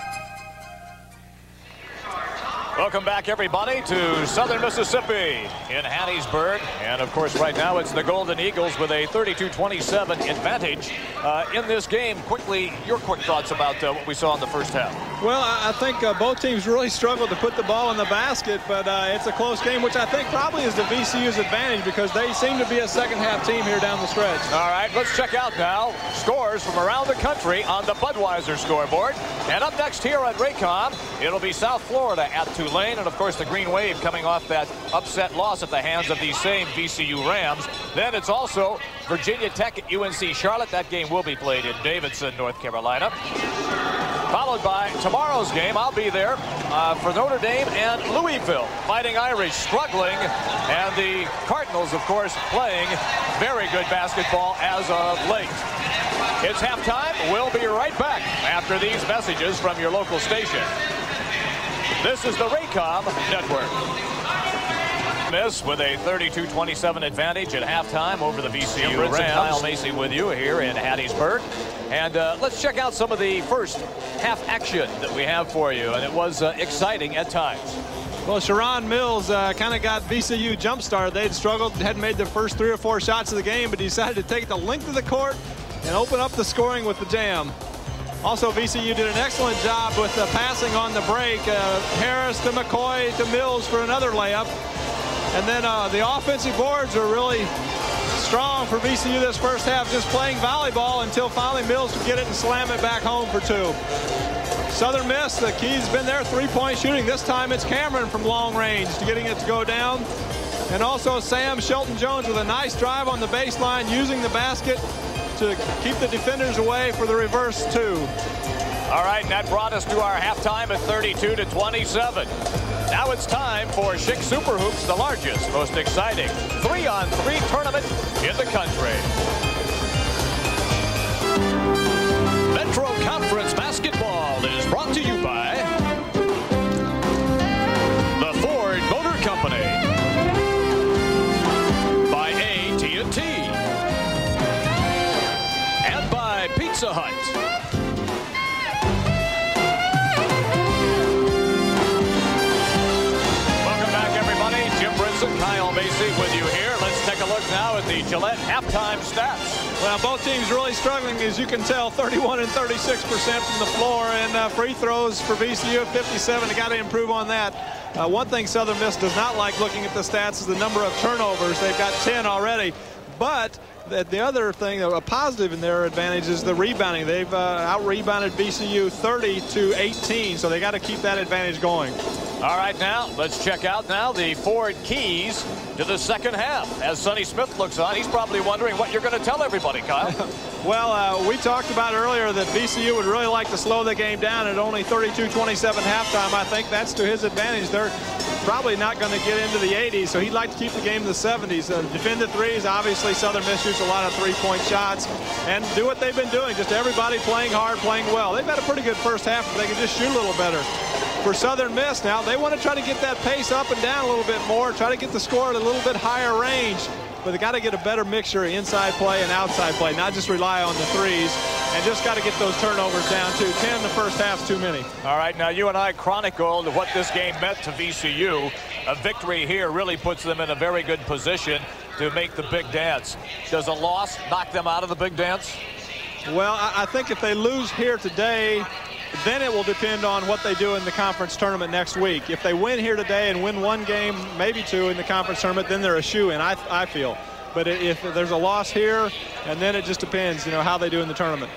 Welcome back, everybody, to Southern Mississippi in Hattiesburg. And, of course, right now it's the Golden Eagles with a 32-27 advantage uh, in this game. Quickly, your quick thoughts about uh, what we saw in the first half. Well, I think uh, both teams really struggled to put the ball in the basket, but uh, it's a close game, which I think probably is the VCU's advantage because they seem to be a second-half team here down the stretch. All right, let's check out now scores from around the country on the Budweiser scoreboard. And up next here at Raycom, it'll be South Florida at Tulane. And of course the Green Wave coming off that upset loss at the hands of these same VCU Rams. Then it's also Virginia Tech at UNC Charlotte. That game will be played in Davidson, North Carolina. Followed by tomorrow's game, I'll be there uh, for Notre Dame and Louisville. Fighting Irish struggling, and the Cardinals, of course, playing very good basketball as of late. It's halftime. We'll be right back after these messages from your local station. This is the Raycom Network. Miss with a 32-27 advantage at halftime over the VCU Rams. Kyle Macy with you here in Hattiesburg. And uh, let's check out some of the first half action that we have for you. And it was uh, exciting at times. Well, Sherron Mills uh, kind of got VCU jump-started. They'd struggled, hadn't made their first three or four shots of the game, but decided to take the length of the court and open up the scoring with the jam. Also, VCU did an excellent job with the passing on the break. Uh, Harris to McCoy to Mills for another layup. And then uh, the offensive boards are really strong for VCU this first half, just playing volleyball until finally Mills could get it and slam it back home for two. Southern Miss, the key's been there, three-point shooting. This time it's Cameron from long range to getting it to go down. And also Sam Shelton Jones with a nice drive on the baseline using the basket to keep the defenders away for the reverse two. All right, that brought us to our halftime at 32 to 27. Now it's time for Schick Super Hoops, the largest, most exciting three-on-three 3 tournament in the country. Metro Conference Basketball is brought to you by at the Gillette halftime stats. Well, both teams really struggling, as you can tell, 31 and 36 percent from the floor, and uh, free throws for VCU 57. They got to improve on that. Uh, one thing Southern Miss does not like looking at the stats is the number of turnovers. They've got 10 already, but the other thing, a positive in their advantage is the rebounding. They've uh, out-rebounded VCU 30 to 18, so they got to keep that advantage going. All right, now let's check out now the Ford keys to the second half. As Sonny Smith looks on, he's probably wondering what you're going to tell everybody, Kyle. well, uh, we talked about earlier that VCU would really like to slow the game down at only 32-27 halftime. I think that's to his advantage. They're probably not going to get into the 80s, so he'd like to keep the game in the 70s. Uh, defend the threes. Obviously, Southern Miss shoots a lot of three-point shots and do what they've been doing. Just everybody playing hard, playing well. They've had a pretty good first half if they can just shoot a little better for Southern Miss now. They want to try to get that pace up and down a little bit more, try to get the score at a little bit higher range. But they got to get a better mixture of inside play and outside play, not just rely on the threes, and just got to get those turnovers down too. 10 in the first half's too many. All right, now you and I chronicled what this game meant to VCU. A victory here really puts them in a very good position to make the big dance. Does a loss knock them out of the big dance? Well, I think if they lose here today, then it will depend on what they do in the conference tournament next week. If they win here today and win one game, maybe two in the conference tournament, then they're a shoe-in, I, I feel. But if there's a loss here, and then it just depends, you know, how they do in the tournament.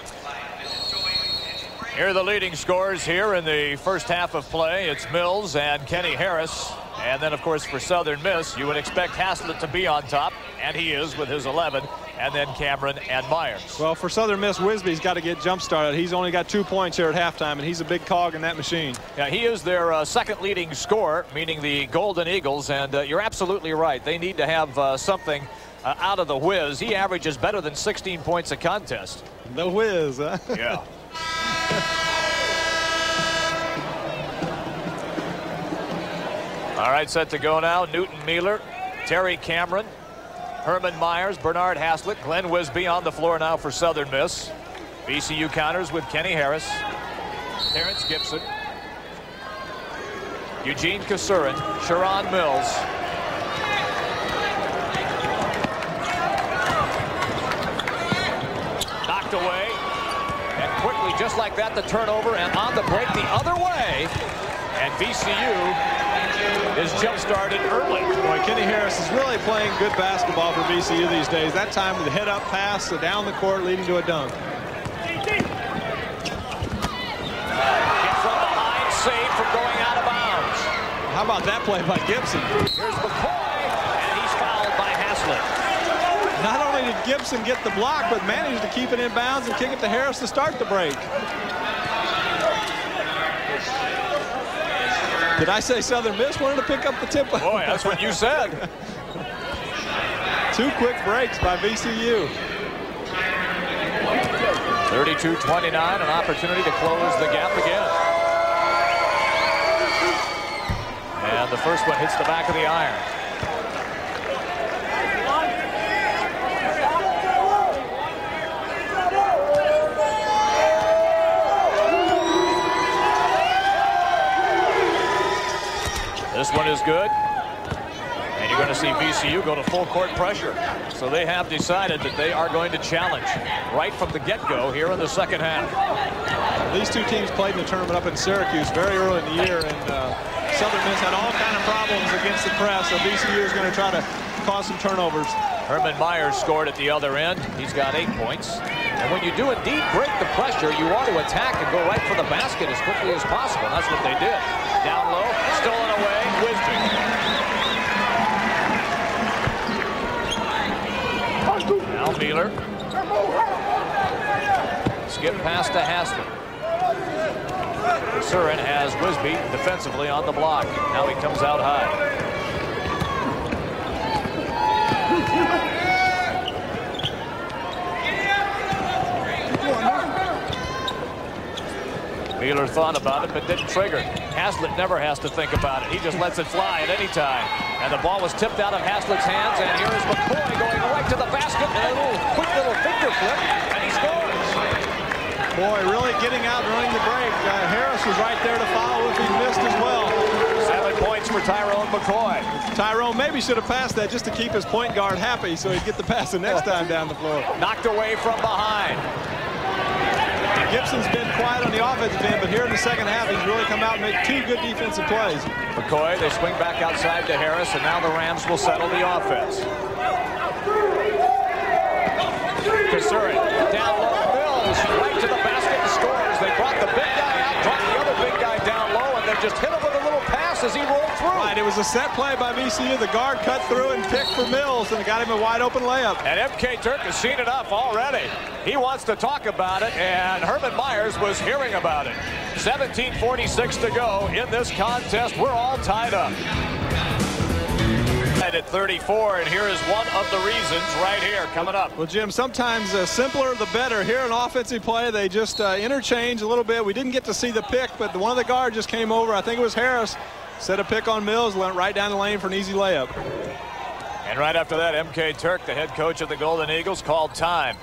Here are the leading scorers here in the first half of play. It's Mills and Kenny Harris. And then, of course, for Southern Miss, you would expect Haslett to be on top, and he is with his 11 and then Cameron and Myers. Well, for Southern Miss, Whisby's got to get jump started. He's only got two points here at halftime, and he's a big cog in that machine. Yeah, he is their uh, second leading scorer, meaning the Golden Eagles, and uh, you're absolutely right. They need to have uh, something uh, out of the whiz. He averages better than 16 points a contest. The whiz, huh? Yeah. All right, set to go now. Newton Mealer, Terry Cameron, Herman Myers, Bernard Haslett, Glenn Whisby on the floor now for Southern Miss. VCU counters with Kenny Harris, Terrence Gibson, Eugene Kasurin, Sherron Mills. Knocked away. And quickly, just like that, the turnover and on the break the other way. And VCU is jump-started early. Boy, Kenny Harris is really playing good basketball for VCU these days. That time with a head-up pass so down the court leading to a dunk. From behind, from going out of bounds. How about that play by Gibson? Here's McCoy, and he's fouled by Haslett. Not only did Gibson get the block, but managed to keep it in bounds and kick it to Harris to start the break. Did I say Southern Miss wanted to pick up the tempo? Boy, that's what you said. Two quick breaks by VCU. 32-29, an opportunity to close the gap again. And the first one hits the back of the iron. This one is good. And you're going to see VCU go to full court pressure. So they have decided that they are going to challenge right from the get-go here in the second half. These two teams played in the tournament up in Syracuse very early in the year, and uh, Southern Miss had all kind of problems against the press, so VCU is going to try to cause some turnovers. Herman Myers scored at the other end. He's got eight points. And when you do indeed break the pressure, you want to attack and go right for the basket as quickly as possible. That's what they did. Down low, stolen away, Whisby. Now Mealer. Skip pass to Haslett. Surin has Whisby defensively on the block. Now he comes out high. Mealer thought about it, but didn't trigger. Haslett never has to think about it. He just lets it fly at any time. And the ball was tipped out of Haslett's hands, and here is McCoy going right to the basket, and a little quick little finger flip, and he scores. Boy, really getting out during the break. Uh, Harris was right there to follow if he missed as well. Seven points for Tyrone McCoy. Tyrone maybe should have passed that just to keep his point guard happy so he'd get the pass the next time down the floor. Knocked away from behind. Gibson's been quiet on the offensive end, but here in the second half, he's really come out and made two good defensive plays. McCoy, they swing back outside to Harris, and now the Rams will settle the offense. Kasurin down low, Mills right to the basket and scores. They brought the big guy out, brought the other big guy down low, and then just hit him it was a set play by VCU. The guard cut through and picked for Mills, and it got him a wide open layup. And MK Turk has seen enough already. He wants to talk about it, and Herman Myers was hearing about it. 17.46 to go in this contest. We're all tied up. At 34, and here is one of the reasons right here coming up. Well, Jim, sometimes uh, simpler the better. Here in offensive play, they just uh, interchange a little bit. We didn't get to see the pick, but one of the guards just came over. I think it was Harris. Set a pick on Mills, went right down the lane for an easy layup. And right after that, MK Turk, the head coach of the Golden Eagles, called time.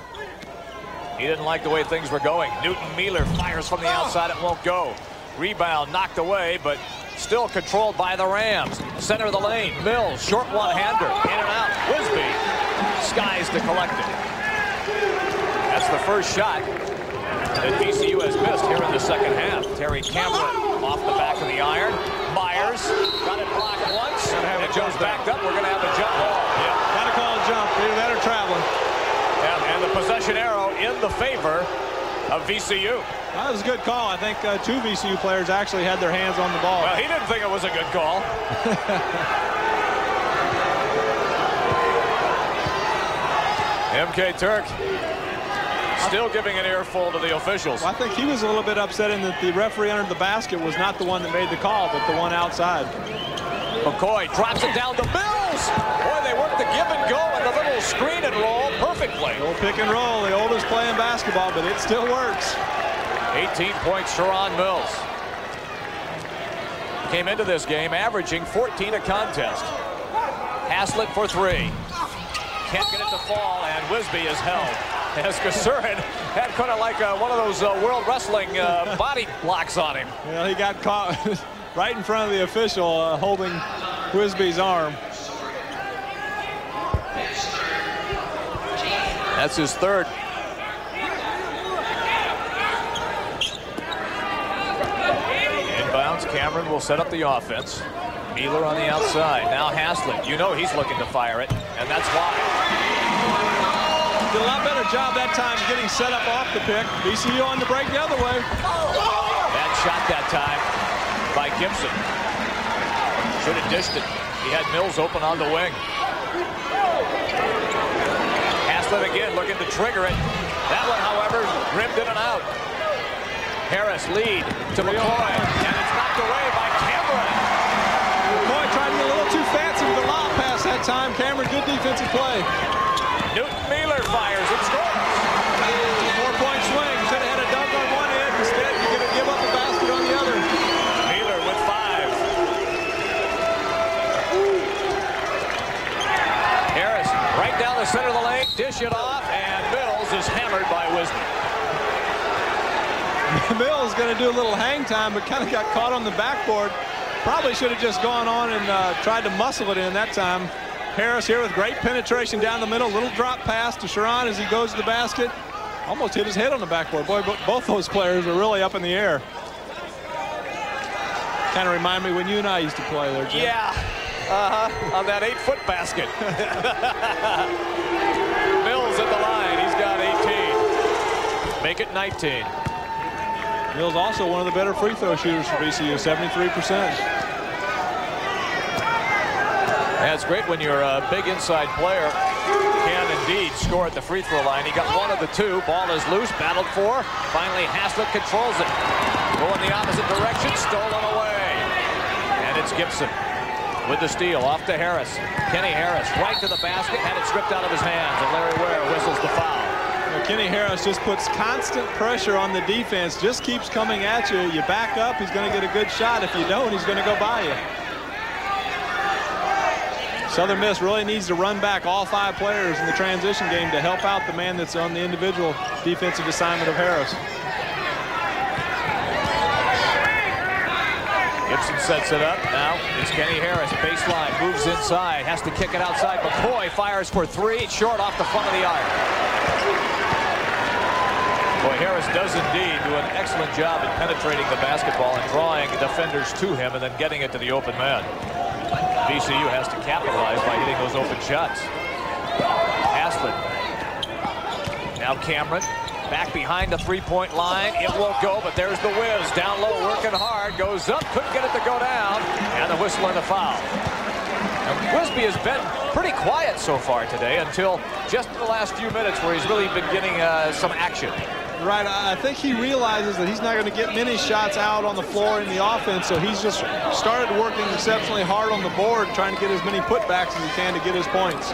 He didn't like the way things were going. Newton Mealer fires from the oh. outside. It won't go. Rebound knocked away, but still controlled by the Rams. Center of the lane. Mills, short one-hander. In and out. Whisby skies to collect it. That's the first shot that VCU has missed here in the second half. Terry Cameron off the back of the iron. Myers got it blocked once. Have it goes back up. We're going to have a jump ball. Yeah. Got to call a jump. Either that or traveling. Yeah, and the possession arrow in the favor of VCU. That was a good call. I think uh, two VCU players actually had their hands on the ball. Well, he didn't think it was a good call. MK Turk still giving an earful to the officials. Well, I think he was a little bit upset in that the referee under the basket was not the one that made the call, but the one outside. McCoy drops it down to Mills. Boy, they work the give and go and the little screen and roll perfectly. The old pick and roll, the oldest play in basketball, but it still works. 18 points, Sherron Mills. Came into this game averaging 14 a contest. Haslett for three. Can't get it to fall, and Whisby is held. As Kasurin had kind of like uh, one of those uh, World Wrestling uh, body blocks on him. Well, he got caught right in front of the official uh, holding Whisby's arm. That's his third. Inbounds, Cameron will set up the offense. Mealer on the outside. Now Haslett. You know he's looking to fire it, and that's why. Did a lot better job that time getting set up off the pick. VCU on the break the other way. Bad shot that time by Gibson. Should have dished it. He had Mills open on the wing. Haslett again looking to trigger it. That one, however, rimmed in and out. Harris lead to McCoy, and it's knocked away by Cameron. McCoy tried to get a little too fancy with the lob pass that time. Cameron, good defensive play. Newton Mealer fires and scores. Four-point swing. Should have had a dunk on one end. Instead, you're going to give up a basket on the other. Mealer with five. Harris right down the center of the lane, dish it off, and Mills is hammered by Whisby. Mills going to do a little hang time, but kind of got caught on the backboard. Probably should have just gone on and uh, tried to muscle it in that time. Harris here with great penetration down the middle. Little drop pass to Sherron as he goes to the basket. Almost hit his head on the backboard. Boy, both those players are really up in the air. Kind of remind me when you and I used to play there, Jim. Yeah. Uh-huh. On that eight-foot basket. Mills at the line. He's got 18. Make it 19. Mills also one of the better free throw shooters for VCU, 73%. That's great when you're a big inside player. Can indeed score at the free throw line. He got one of the two. Ball is loose, battled for. Finally, Haslett controls it. Going the opposite direction, stolen away. And it's Gibson with the steal off to Harris. Kenny Harris right to the basket, had it stripped out of his hands, and Larry Ware whistles the foul. Kenny Harris just puts constant pressure on the defense, just keeps coming at you. You back up, he's going to get a good shot. If you don't, he's going to go by you. Southern Miss really needs to run back all five players in the transition game to help out the man that's on the individual defensive assignment of Harris. Gibson sets it up. Now it's Kenny Harris. Baseline moves inside. Has to kick it outside. McCoy fires for three. Short off the front of the arc. Boy, Harris does indeed do an excellent job at penetrating the basketball and drawing defenders to him and then getting it to the open man. VCU has to capitalize by hitting those open shots. Haslett. Now Cameron back behind the three-point line. It won't go, but there's the whiz. Down low, working hard. Goes up, couldn't get it to go down. And the whistle and the foul. Now, Whisby has been pretty quiet so far today until just the last few minutes where he's really been getting uh, some action. Right, I think he realizes that he's not going to get many shots out on the floor in the offense, so he's just started working exceptionally hard on the board, trying to get as many putbacks as he can to get his points.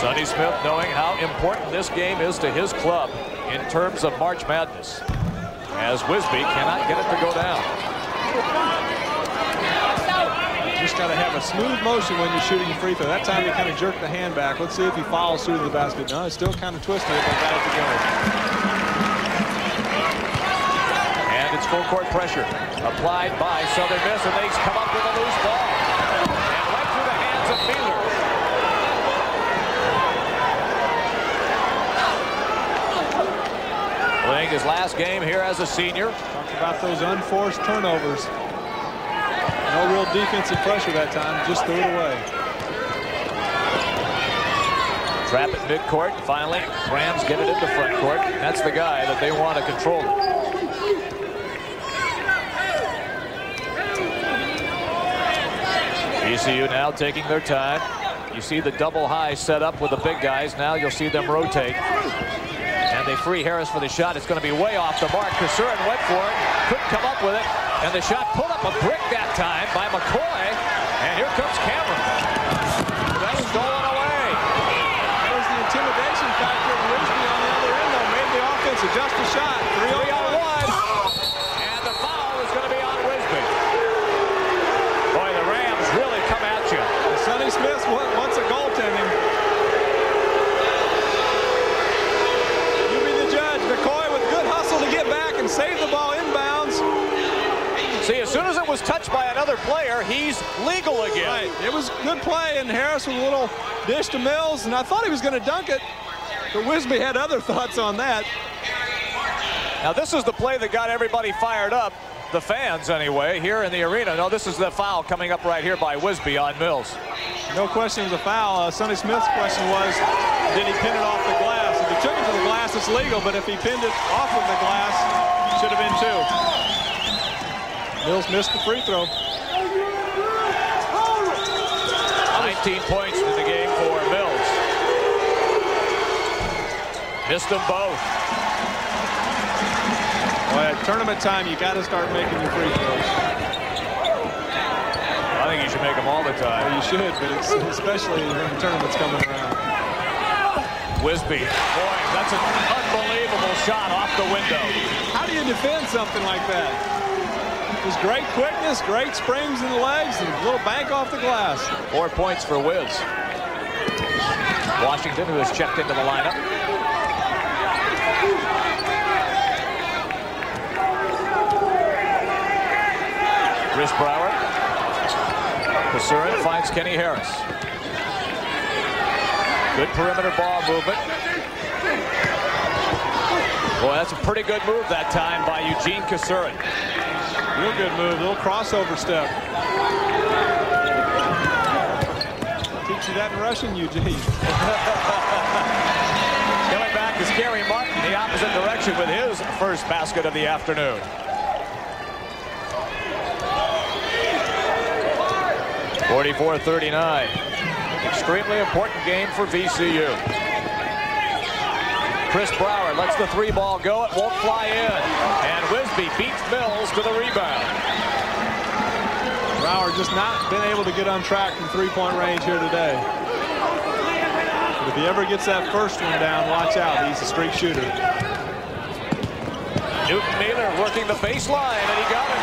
Sonny Smith knowing how important this game is to his club in terms of March Madness, as Whisby cannot get it to go down. Got to have a smooth motion when you're shooting a free throw. That time he kind of jerked the hand back. Let's see if he follows through to the basket. No, it's still kind of twisted, but got it to go. And it's full court pressure applied by Southern Miss, and they come up with a loose ball. And right through the hands of Miller. Playing his last game here as a senior. Talk about those unforced turnovers. No real defensive pressure that time, just threw it away. Trap at midcourt. Finally, Rams get it into front court. That's the guy that they want to control. VCU now taking their time. You see the double high set up with the big guys. Now you'll see them rotate. And they free Harris for the shot. It's going to be way off the mark. Kasurin went for it. Couldn't come up with it. And the shot pulled up a brick time by McCoy. And here comes Cameron. That's stolen away. That was the intimidation factor. Whisby on the other end, though, made the offense adjust the shot. Three on one. And the foul is going to be on Whisby. Boy, the Rams really come at you. Sonny Smith wants a goaltending. You be the judge. McCoy with good hustle to get back and save the ball inbounds. See, as soon as it was touched by another player, he's legal again. Right. It was good play, and Harris with a little dish to Mills, and I thought he was going to dunk it, but Whisby had other thoughts on that. Now, this is the play that got everybody fired up, the fans anyway, here in the arena. No, this is the foul coming up right here by Whisby on Mills. No question it was a foul. Uh, Sonny Smith's question was, did he pin it off the glass? If he took it to the glass, it's legal, but if he pinned it off of the glass, should have been two. Mills missed the free throw. 19 points in the game for Mills. Missed them both. Well, at tournament time, you got to start making your free throws. I think you should make them all the time. Well, you should, but it's especially when the tournament's coming around. Whisby, boy, that's an unbelievable shot off the window. How do you defend something like that? There's great quickness, great springs in the legs, and a little bank off the glass. Four points for Wiz. Washington, who has checked into the lineup. Chris Brower. Kasurin finds Kenny Harris. Good perimeter ball movement. Boy, that's a pretty good move that time by Eugene Kasurin. Real good move, little crossover step. Teach you that in Russian, Eugene. Coming back is Gary Martin, in the opposite direction with his first basket of the afternoon. Forty-four thirty-nine. Extremely important game for VCU. Chris Brower lets the three ball go. It won't fly in. And Whisby beats Mills to the rebound. Brower just not been able to get on track from three-point range here today. But if he ever gets that first one down, watch out. He's a streak shooter. Newton Mealer working the baseline, and he got it.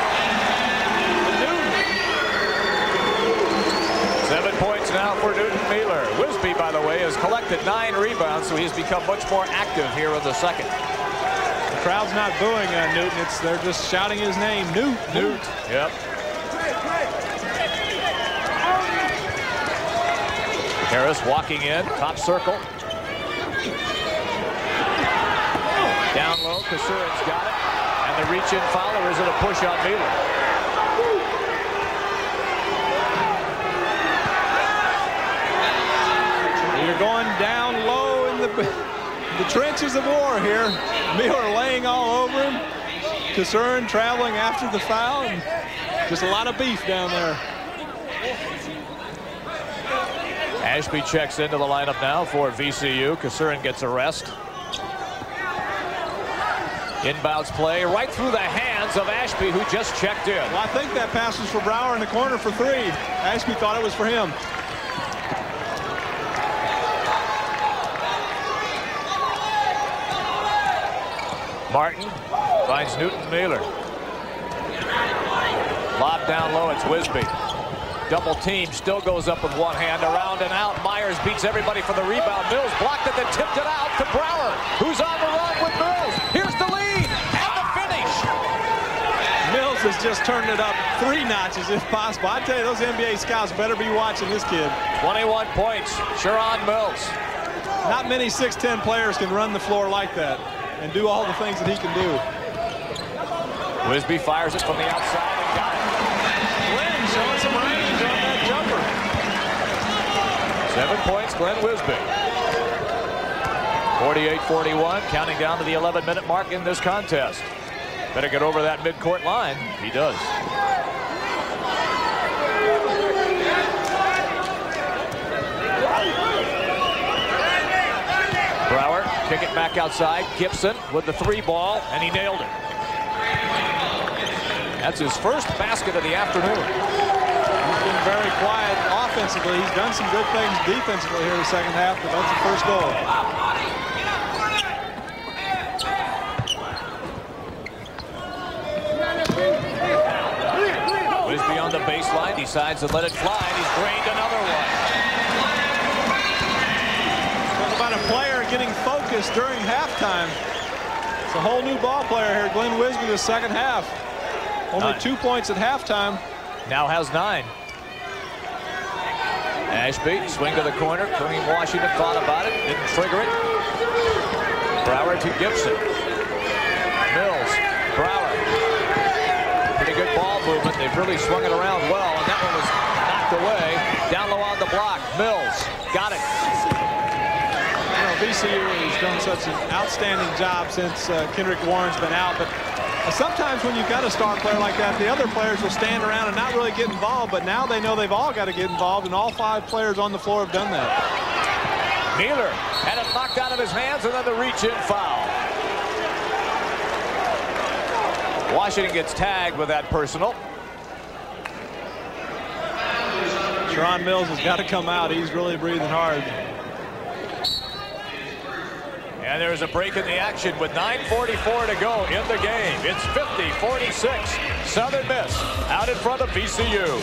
Seven points now for Newton Mealer. By the way, has collected nine rebounds, so he's become much more active here in the second. The crowd's not booing uh, Newton. It's they're just shouting his name, Newt. Newt. Yep. Harris walking in, top circle. Down low, Kasurin's got it. And the reach-in foul, or is it a push on Mealer? You're going down low in the, trenches of war here. Mealer laying all over him. Kasurin traveling after the foul. And just a lot of beef down there. Ashby checks into the lineup now for VCU. Kasurin gets a rest. Inbounds play right through the hands of Ashby, who just checked in. Well, I think that pass was for Brower in the corner for three. Ashby thought it was for him. Martin finds Newton Mealer. Lob down low, it's Whisby. Double team, still goes up with one hand, around and out. Myers beats everybody for the rebound. Mills blocked it, then tipped it out to Brower, who's on the run with Mills. Here's the lead, and the finish. Mills has just turned it up three notches if possible. I tell you, those NBA scouts better be watching this kid. 21 points, Sherron Mills. Not many 6'10 players can run the floor like that and do all the things that he can do. Whisby fires it from the outside and got it. Glenn showing some range on that jumper. Seven points, Glenn Whisby. 48-41, counting down to the 11-minute mark in this contest. Better get over that midcourt line. He does. Back outside. Gibson with the three ball, and he nailed it. That's his first basket of the afternoon. He's been very quiet offensively. He's done some good things defensively here in the second half, but that's the first goal. Whisby on the baseline, decides to let it fly, and he's drained another one. A player getting focused during halftime. It's a whole new ball player here, Glenn Whisby, the second half. Only Nine. two points at halftime. Now has nine. Ashby, swing to the corner. Kareem Washington thought about it, didn't trigger it. Brower to Gibson. Mills, Brower. Pretty good ball movement. They've really swung it around well, and that one was knocked away. Down low on the block. Mills, got it. VCU has done such an outstanding job since uh, Kendrick Warren's been out, but sometimes when you've got a star player like that, the other players will stand around and not really get involved, but now they know they've all got to get involved, and all five players on the floor have done that. Mealer had it knocked out of his hands, and then the reach-in foul. Washington gets tagged with that personal. Sherron Mills has got to come out. He's really breathing hard. And there's a break in the action with 9.44 to go in the game. It's 50-46. Southern Miss out in front of VCU.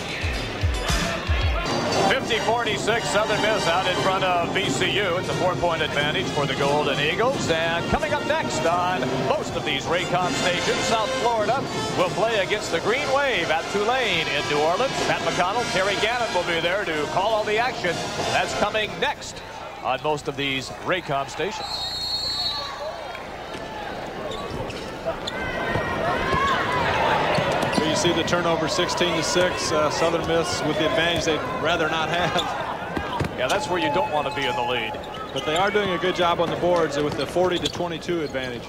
50-46, Southern Miss out in front of VCU. It's a four-point advantage for the Golden Eagles. And coming up next on most of these Raycom stations, South Florida will play against the Green Wave at Tulane in New Orleans. Pat McConnell, Terry Gannon will be there to call all the action. That's coming next on most of these Raycom stations. You see the turnover 16 to 6. Uh, Southern Miss with the advantage they'd rather not have. Yeah, that's where you don't want to be in the lead. But they are doing a good job on the boards with the 40 to 22 advantage.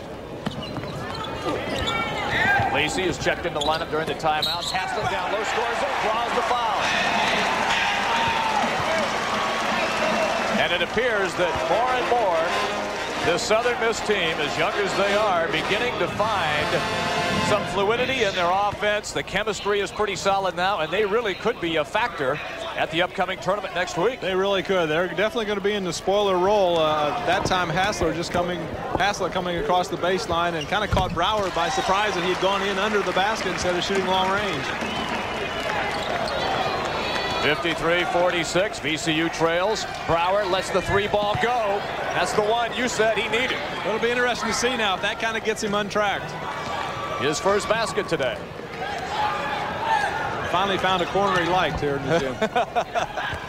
Lacey is checked in the lineup during the timeout. Haslett down low, scores it, draws the foul. And it appears that more and more this Southern Miss team, as young as they are, beginning to find some fluidity in their offense. The chemistry is pretty solid now, and they really could be a factor at the upcoming tournament next week. They really could. They're definitely going to be in the spoiler role. Uh, that time, Haslett just coming, Haslett coming across the baseline and kind of caught Brower by surprise that he'd gone in under the basket instead of shooting long range. 53-46, VCU trails. Brower lets the three ball go. That's the one you said he needed. It'll be interesting to see now if that kind of gets him untracked. His first basket today. Finally found a corner he liked here in the gym.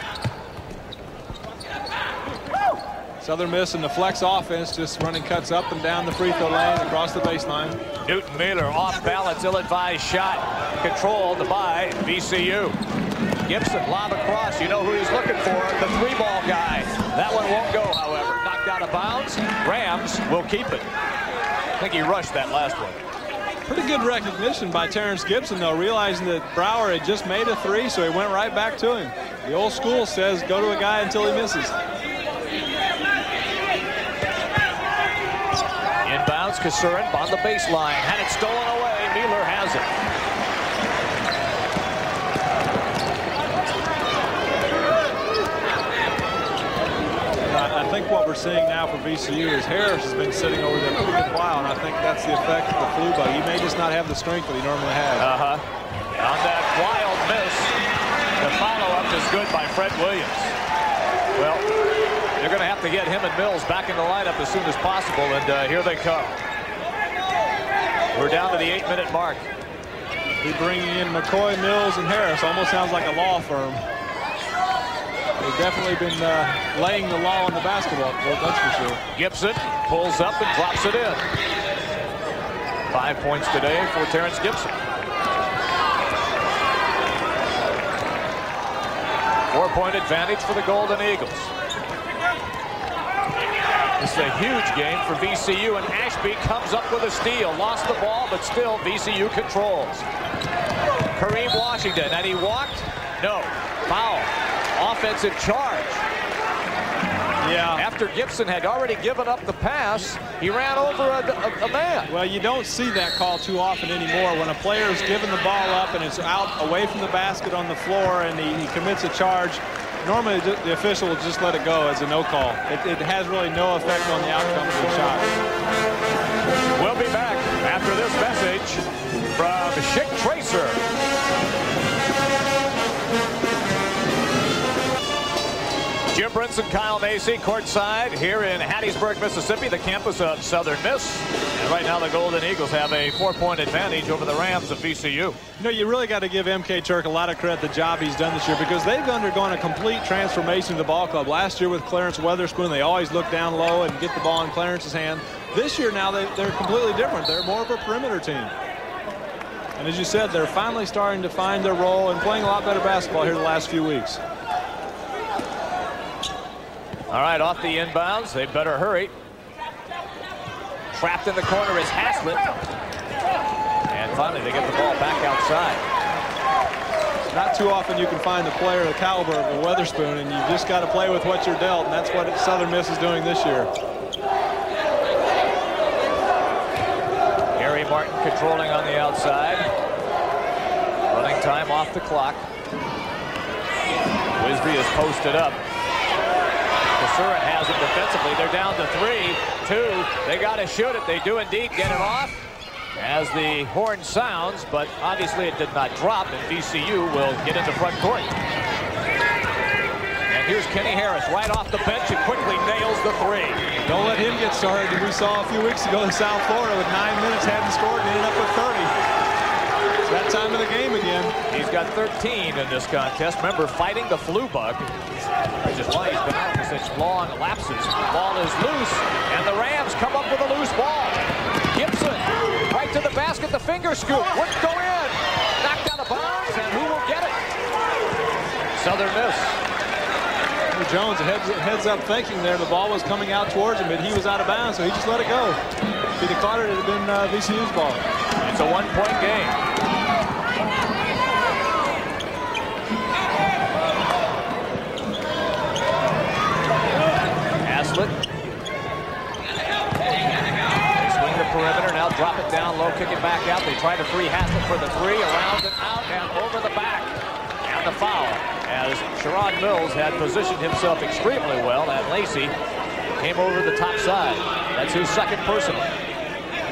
Southern Miss and the flex offense, just running cuts up and down the free throw lane across the baseline. Newton Miller off balance, ill-advised shot, controlled by VCU. Gibson lob across. You know who he's looking for, the three ball guy. That one won't go, however. Knocked out of bounds. Rams will keep it. I think he rushed that last one. Pretty good recognition by Terrence Gibson, though, realizing that Brower had just made a three, so he went right back to him. The old school says go to a guy until he misses. Inbounds, Kasurin on the baseline. Had it stolen away. Mueller has it. I think what we're seeing now for VCU is Harris has been sitting over there for a good while, and I think that's the effect of the flu bug. He may just not have the strength that he normally has. Uh-huh. On that wild miss, the follow-up is good by Fred Williams. Well, they're going to have to get him and Mills back in the lineup as soon as possible, and uh, here they come. We're down to the eight-minute mark. He bringing in McCoy, Mills, and Harris. Almost sounds like a law firm. Definitely been uh, laying the law on the basketball court, that's for sure. Gibson pulls up and drops it in. Five points today for Terrence Gibson. Four-point advantage for the Golden Eagles. This is a huge game for VCU, and Ashby comes up with a steal. Lost the ball, but still VCU controls. Kareem Washington, and he walked? No. Foul offensive charge. Yeah. After Gibson had already given up the pass, he ran over a, a, a, man. Well, you don't see that call too often anymore. When a player is given the ball up and is out away from the basket on the floor and he, he commits a charge, normally the official will just let it go as a no call. It, it has really no effect on the outcome of the shot. We'll be back after this message from Schick Tracer. Jim Brinson, Kyle Macy, courtside here in Hattiesburg, Mississippi, the campus of Southern Miss. And right now the Golden Eagles have a four-point advantage over the Rams of VCU. You know, you really got to give MK Turk a lot of credit the job he's done this year because they've undergone a complete transformation of the ball club. Last year with Clarence Weatherspoon, they always look down low and get the ball in Clarence's hand. This year now they, they're completely different. They're more of a perimeter team. And as you said, they're finally starting to find their role and playing a lot better basketball here the last few weeks. All right, off the inbounds. They better hurry. Trapped in the corner is Haslett. And finally, they get the ball back outside. Not too often you can find the player the caliber of a Weatherspoon, and you just got to play with what you're dealt, and that's what Southern Miss is doing this year. Gary Martin controlling on the outside. Running time off the clock. Whisby is posted up. Kasurin has it defensively. They're down to three, two. They got to shoot it. They do indeed get it off as the horn sounds, but obviously it did not drop, and VCU will get into front court. And here's Kenny Harris right off the bench and quickly nails the three. Don't let him get started. We saw a few weeks ago in South Florida with nine minutes, hadn't scored, and ended up with 30. That time of the game again. He's got 13 in this contest. Remember, fighting the flu bug, which is why he's been out for such long lapses. The ball is loose, and the Rams come up with a loose ball. Gibson, right to the basket, the finger scoop. Wouldn't go in. Knocked out of bounds, and who will get it? Southern Miss. Jones, heads, heads up thinking there. The ball was coming out towards him, but he was out of bounds, so he just let it go. If he'd have caught it, it would have been uh, VCU's ball. It's a one-point game. Drop it down low, kick it back out. They try to free Haslett for the three, around and out, and over the back. And the foul, as Sherron Mills had positioned himself extremely well, and Lacey came over the top side. That's his second personal.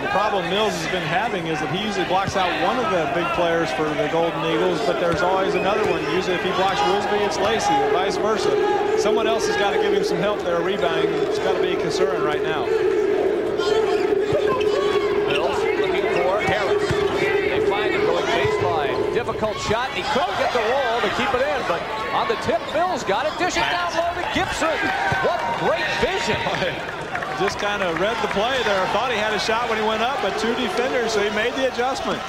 The problem Mills has been having is that he usually blocks out one of the big players for the Golden Eagles, but there's always another one. Usually if he blocks Whisby, it's Lacey, or vice versa. Someone else has got to give him some help there rebounding. It's got to be a concern right now. Mills looking for Harris. They find him going baseline. Difficult shot. He could get the roll to keep it in, but on the tip, Mills got it. Dish it down low to Gibson. What great vision. Just kind of read the play there. Thought he had a shot when he went up, but two defenders, so he made the adjustment.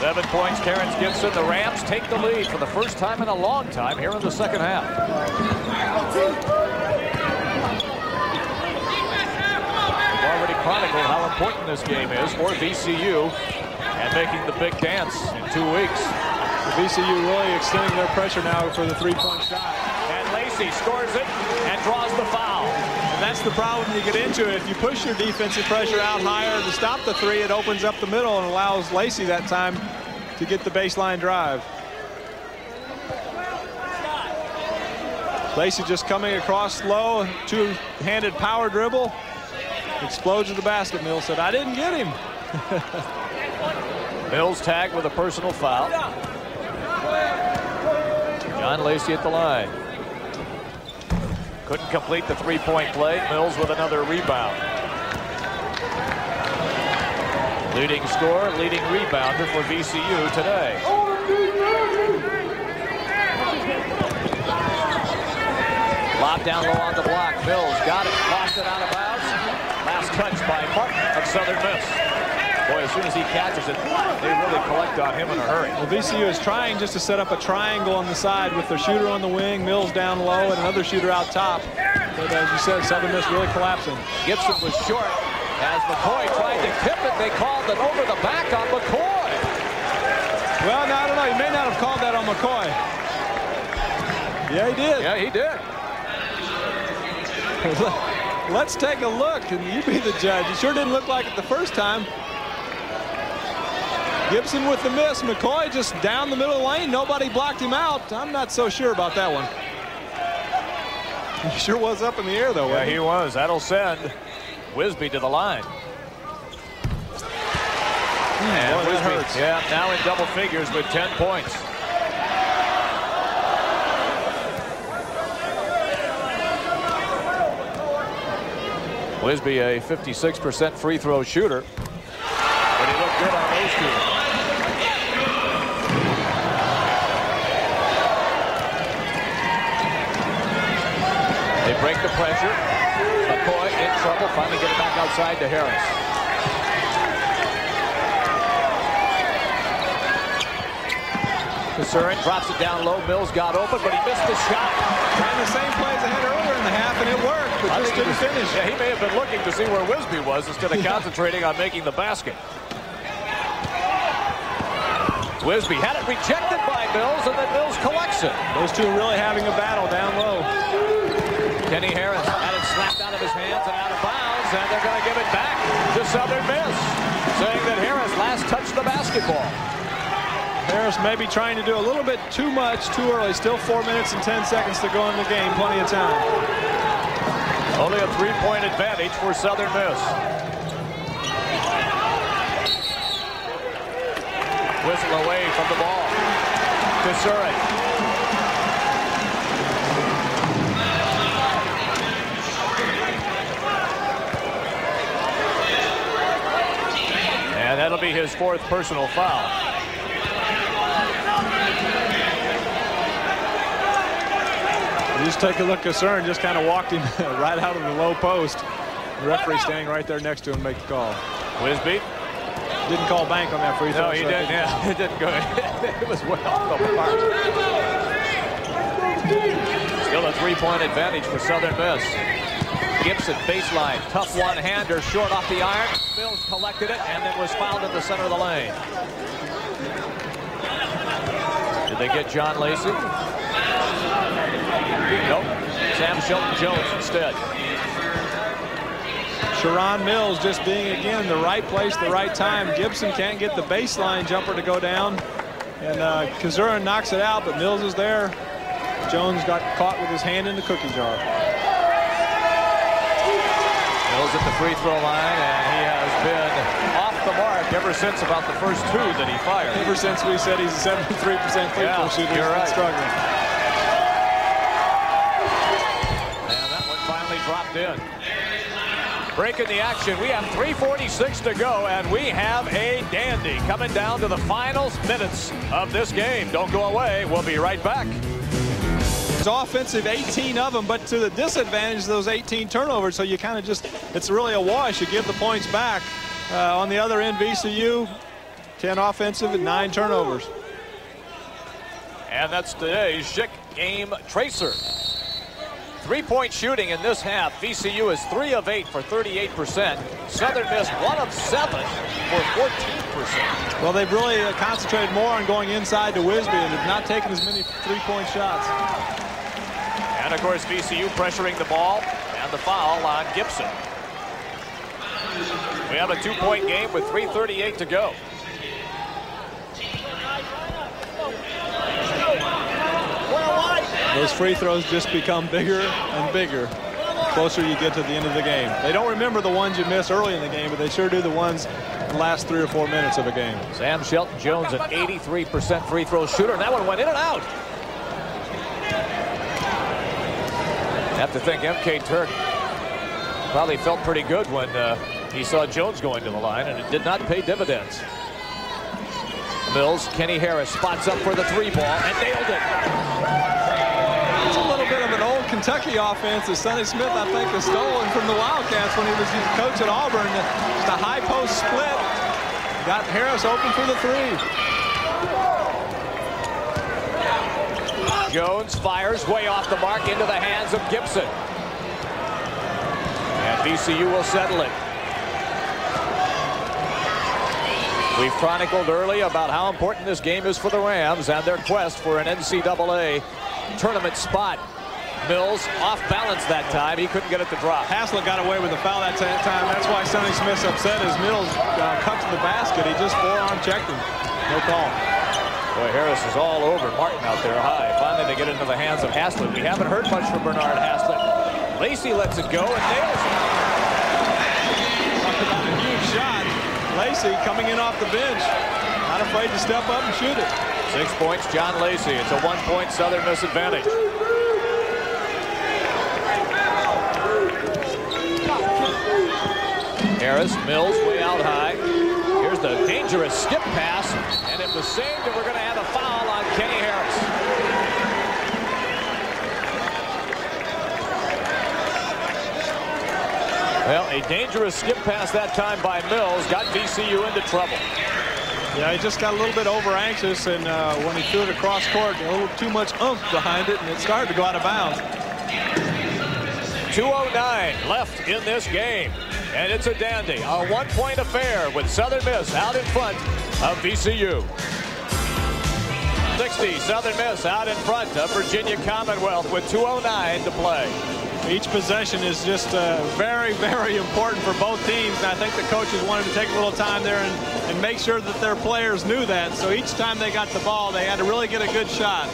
Seven points, Terrence Gibson. The Rams take the lead for the first time in a long time here in the second half. We've already chronicled how important this game is for VCU and making the big dance in two weeks. The VCU really extending their pressure now for the three-point shot. And Lacey scores it and draws the foul. And that's the problem you get into. It. If you push your defensive pressure out higher to stop the three, it opens up the middle and allows Lacey that time to get the baseline drive. Lacey just coming across low, two-handed power dribble. Explodes to the basket, Mills said, I didn't get him. Mills tagged with a personal foul. John Lacey at the line. Couldn't complete the three-point play. Mills with another rebound. Leading scorer, leading rebounder for VCU today. Lob down low on the block. Mills got it, lost it out of bounds. Last touch by Martin of Southern Miss. Boy, as soon as he catches it, they really collect on him in a hurry. Well, VCU is trying just to set up a triangle on the side with their shooter on the wing, Mills down low, and another shooter out top. But as you said, Southern Miss really collapsing. Gibson was short. As McCoy tried to tip it, they called it over the back on McCoy. Well, no, I don't know. He may not have called that on McCoy. Yeah, he did. Yeah, he did. Let's take a look, and you be the judge. It sure didn't look like it the first time. Gibson with the miss. McCoy just down the middle of the lane. Nobody blocked him out. I'm not so sure about that one. He sure was up in the air, though. Yeah, he was. That'll send Whisby to the line. and boy, Whisby, hurts. yeah, now in double figures with 10 points. Whisby a 56% free throw shooter. But he looked good on those two. Break the pressure. McCoy in trouble. Finally get it back outside to Harris. Kasurin drops it down low. Mills got open, but he missed the shot. Ran the same plays ahead earlier in the half, and it worked, but I just didn't finish. Yeah, he may have been looking to see where Whisby was instead of concentrating on making the basket. Whisby had it rejected by Mills, and then Mills collects it. Those two are really having a battle down low. Kenny Harris had it slapped out of his hands and out of bounds, and they're going to give it back to Southern Miss, saying that Harris last touched the basketball. Harris may be trying to do a little bit too much too early. Still four minutes and 10 seconds to go in the game. Plenty of time. Only a three-point advantage for Southern Miss. Whistle away from the ball. Kasurin. And that'll be his fourth personal foul. Just take a look at Cern, just kind of walked him right out of the low post. The referee standing right there next to him make the call. Whisby. Didn't call bank on that free throw. No, he so I didn't. Yeah, it didn't go. it was well off the mark. Still a a three-point advantage for Southern Miss. Gibson baseline, tough one-hander, short off the iron. Mills collected it and then was fouled in the center of the lane. Did they get John Lacey? Nope. Sam Shelton Jones instead. Sherron Mills just being again the right place, the right time. Gibson can't get the baseline jumper to go down. And uh, Kasurin knocks it out, but Mills is there. Jones got caught with his hand in the cookie jar. Mills at the free throw line, and he has been off the mark ever since about the first two that he fired. Ever since we said he's a 73% free Yeah, throw shooter, you're he's right. struggling. And that one finally dropped in. Breaking the action, we have 3.46 to go, and we have a dandy coming down to the final minutes of this game. Don't go away. We'll be right back. Offensive, 18 of them, but to the disadvantage of those 18 turnovers. So you kind of just, it's really a wash. You give the points back. Uh, on the other end, VCU, 10 offensive and 9 turnovers. And that's today's Schick game tracer. Three-point shooting in this half. VCU is 3 of 8 for 38%. Southern Miss 1 of 7 for 14%. Well, they've really uh, concentrated more on going inside to Wisby and have not taken as many three-point shots. And of course, VCU pressuring the ball and the foul on Gibson. We have a two-point game with 3.38 to go. Those free throws just become bigger and bigger the closer you get to the end of the game. They don't remember the ones you miss early in the game, but they sure do the ones in the last three or four minutes of a game. Sam Shelton Jones, an 83% free throw shooter. And that one went in and out. Have to think MK Turk probably felt pretty good when uh, he saw Jones going to the line, and it did not pay dividends. Mills, Kenny Harris spots up for the three ball and nailed it. It's a little bit of an old Kentucky offense that Sonny Smith, I think, has stolen from the Wildcats when he was coach at Auburn. Just a high post split. Got Harris open for the three. Jones fires way off the mark into the hands of Gibson. And VCU will settle it. We've chronicled early about how important this game is for the Rams and their quest for an NCAA tournament spot. Mills off balance that time. He couldn't get it to drop. Haslett got away with the foul that time. That's why Sonny Smith's upset as Mills uh, cut to the basket. He just forearm checked him. No call. Boy, Harris is all over Martin out there high. They get into the hands of Haslett. We haven't heard much from Bernard Haslett. Lacey lets it go and nails it. A huge shot. Lacey coming in off the bench. Not afraid to step up and shoot it. Six points, John Lacey. It's a one-point Southern disadvantage. Harris, Mills way out high. Here's the dangerous skip pass, and it was saved, and we're going to have a foul on Kenny Harris. Well, a dangerous skip pass that time by Mills got VCU into trouble. Yeah, he just got a little bit over anxious, and uh, when he threw it across court, a little too much oomph behind it, and it started to go out of bounds. 2.09 left in this game. And it's a dandy. A one-point affair with Southern Miss out in front of VCU. 60, Southern Miss out in front of Virginia Commonwealth with 2.09 to play. Each possession is just uh, very, very important for both teams, and I think the coaches wanted to take a little time there and, and make sure that their players knew that. So each time they got the ball, they had to really get a good shot.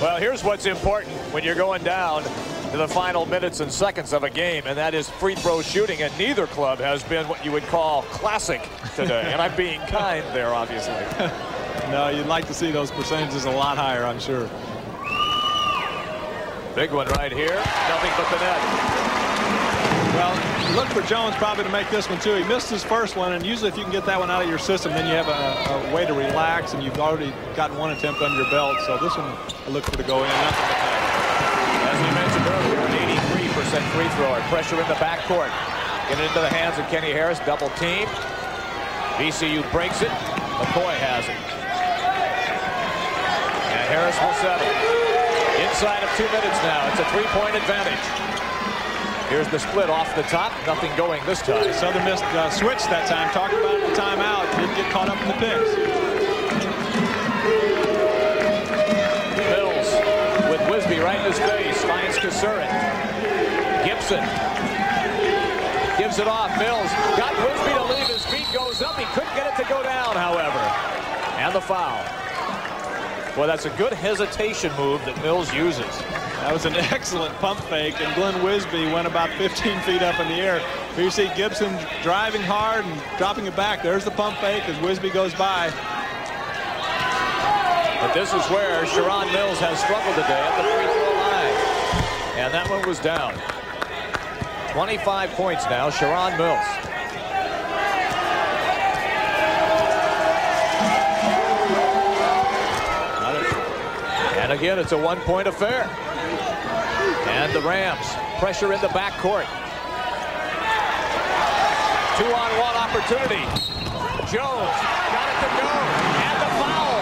Well, here's what's important when you're going down to the final minutes and seconds of a game, and that is free throw shooting, and neither club has been what you would call classic today. and I'm being kind there, obviously. No, you'd like to see those percentages a lot higher, I'm sure. Big one right here. Nothing but the net. Well, look for Jones probably to make this one too. He missed his first one, and usually if you can get that one out of your system, then you have a, a way to relax, and you've already gotten one attempt under your belt. So this one, I look for to go in. Nothing but. As we mentioned earlier, an 83% free thrower. Pressure in the backcourt. Get it into the hands of Kenny Harris. Double team. VCU breaks it. McCoy has it. And Harris will settle. In inside of two minutes now. It's a three-point advantage. Here's the split off the top. Nothing going this time. Southern missed uh, switched that time. Talked about the timeout. Didn't get caught up in the picks. Mills with Whisby right in his face. Finds Kasurin. Gibson gives it off. Mills got Whisby to leave. His feet goes up. He couldn't get it to go down, however. And the foul. Well, that's a good hesitation move that Mills uses. That was an excellent pump fake, and Glenn Whisby went about 15 feet up in the air. Here you see Gibson driving hard and dropping it back. There's the pump fake as Whisby goes by. But this is where Sherron Mills has struggled today at the free throw line. And that one was down. 25 points now, Sherron Mills. And again, it's a one-point affair. And the Rams pressure in the backcourt. Two-on-one opportunity. Jones got it to go. And the foul.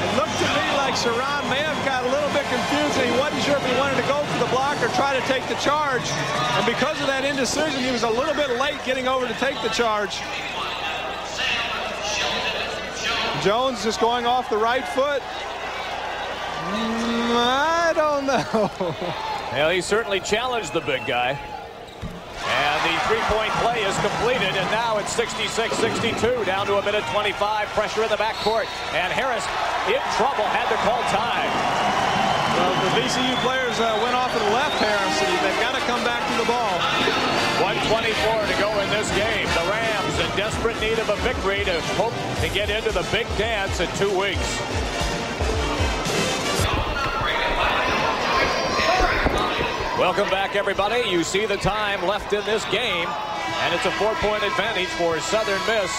It looked to me like Sherron may have got a little bit confused and he wasn't sure if he wanted to go for the block or try to take the charge. And because of that indecision, he was a little bit late getting over to take the charge. Jones just going off the right foot. Mm, I don't know. Well, he certainly challenged the big guy. And the three-point play is completed, and now it's 66-62, down to a minute 25. Pressure in the backcourt, and Harris in trouble, had to call time. Well, the VCU players uh, went off to the left Harris. They've got to come back to the ball. 124 to go in this game. The Rams in desperate need of a victory to hope to get into the big dance in two weeks. Welcome back, everybody. You see the time left in this game, and it's a four-point advantage for Southern Miss.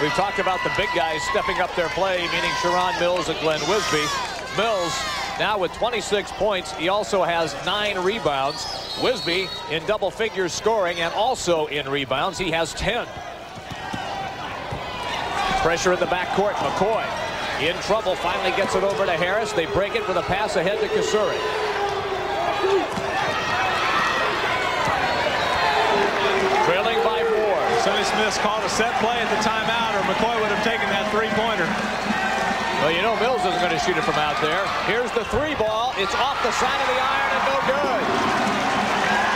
We've talked about the big guys stepping up their play, meaning Sherron Mills and Glenn Whisby. Mills now with 26 points. He also has nine rebounds. Whisby in double figures scoring and also in rebounds. He has 10. Pressure in the backcourt. McCoy in trouble. Finally gets it over to Harris. They break it with a pass ahead to Kasurin. Trailing by four. Sonny Smith called a set play at the timeout, or McCoy would have taken that three-pointer. Well, you know Mills isn't going to shoot it from out there. Here's the three ball. It's off the side of the iron and no good.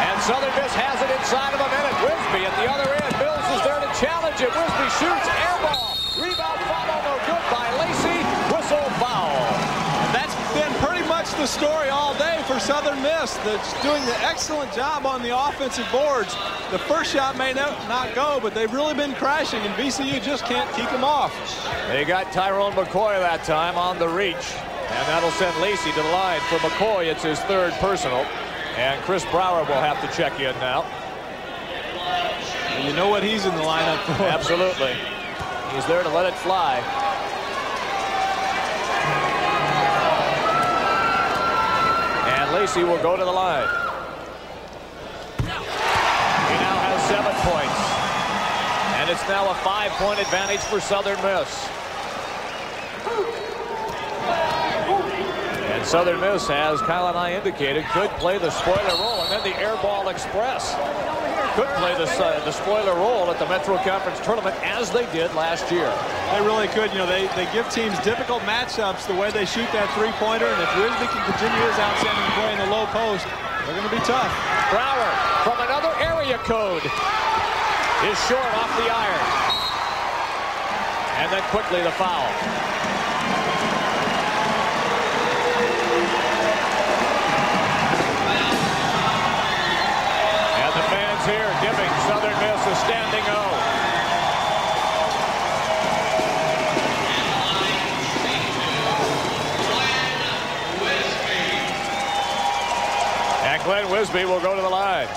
And Southern Miss has it inside of a minute. Whisby at the other end. Mills is there to challenge it. Whisby shoots. Air ball. Rebound follow. No good by Lacey. Whistle foul. That's been pretty much the story all day for Southern Miss. That's doing an excellent job on the offensive boards. The first shot may not go, but they've really been crashing, and VCU just can't keep them off. They got Tyrone McCoy that time on the reach, and that'll send Lacey to the line. For McCoy, it's his third personal, and Chris Brower will have to check in now. And you know what he's in the lineup for. Absolutely. He's there to let it fly. And Lacey will go to the line. He now has seven points. And it's now a five-point advantage for Southern Miss. And Southern Miss, as Kyle and I indicated, could play the spoiler role and then the air ball express could play the, uh, the spoiler role at the Metro Conference Tournament as they did last year. They really could. You know, they, they give teams difficult matchups the way they shoot that three-pointer, and if Whisby can continue his outstanding play in the low post, they're going to be tough. Brower from another area code is short off the iron. And then quickly the foul. And the fans here giving Southern Miss a standing O. And Glenn Whisby will go to the line.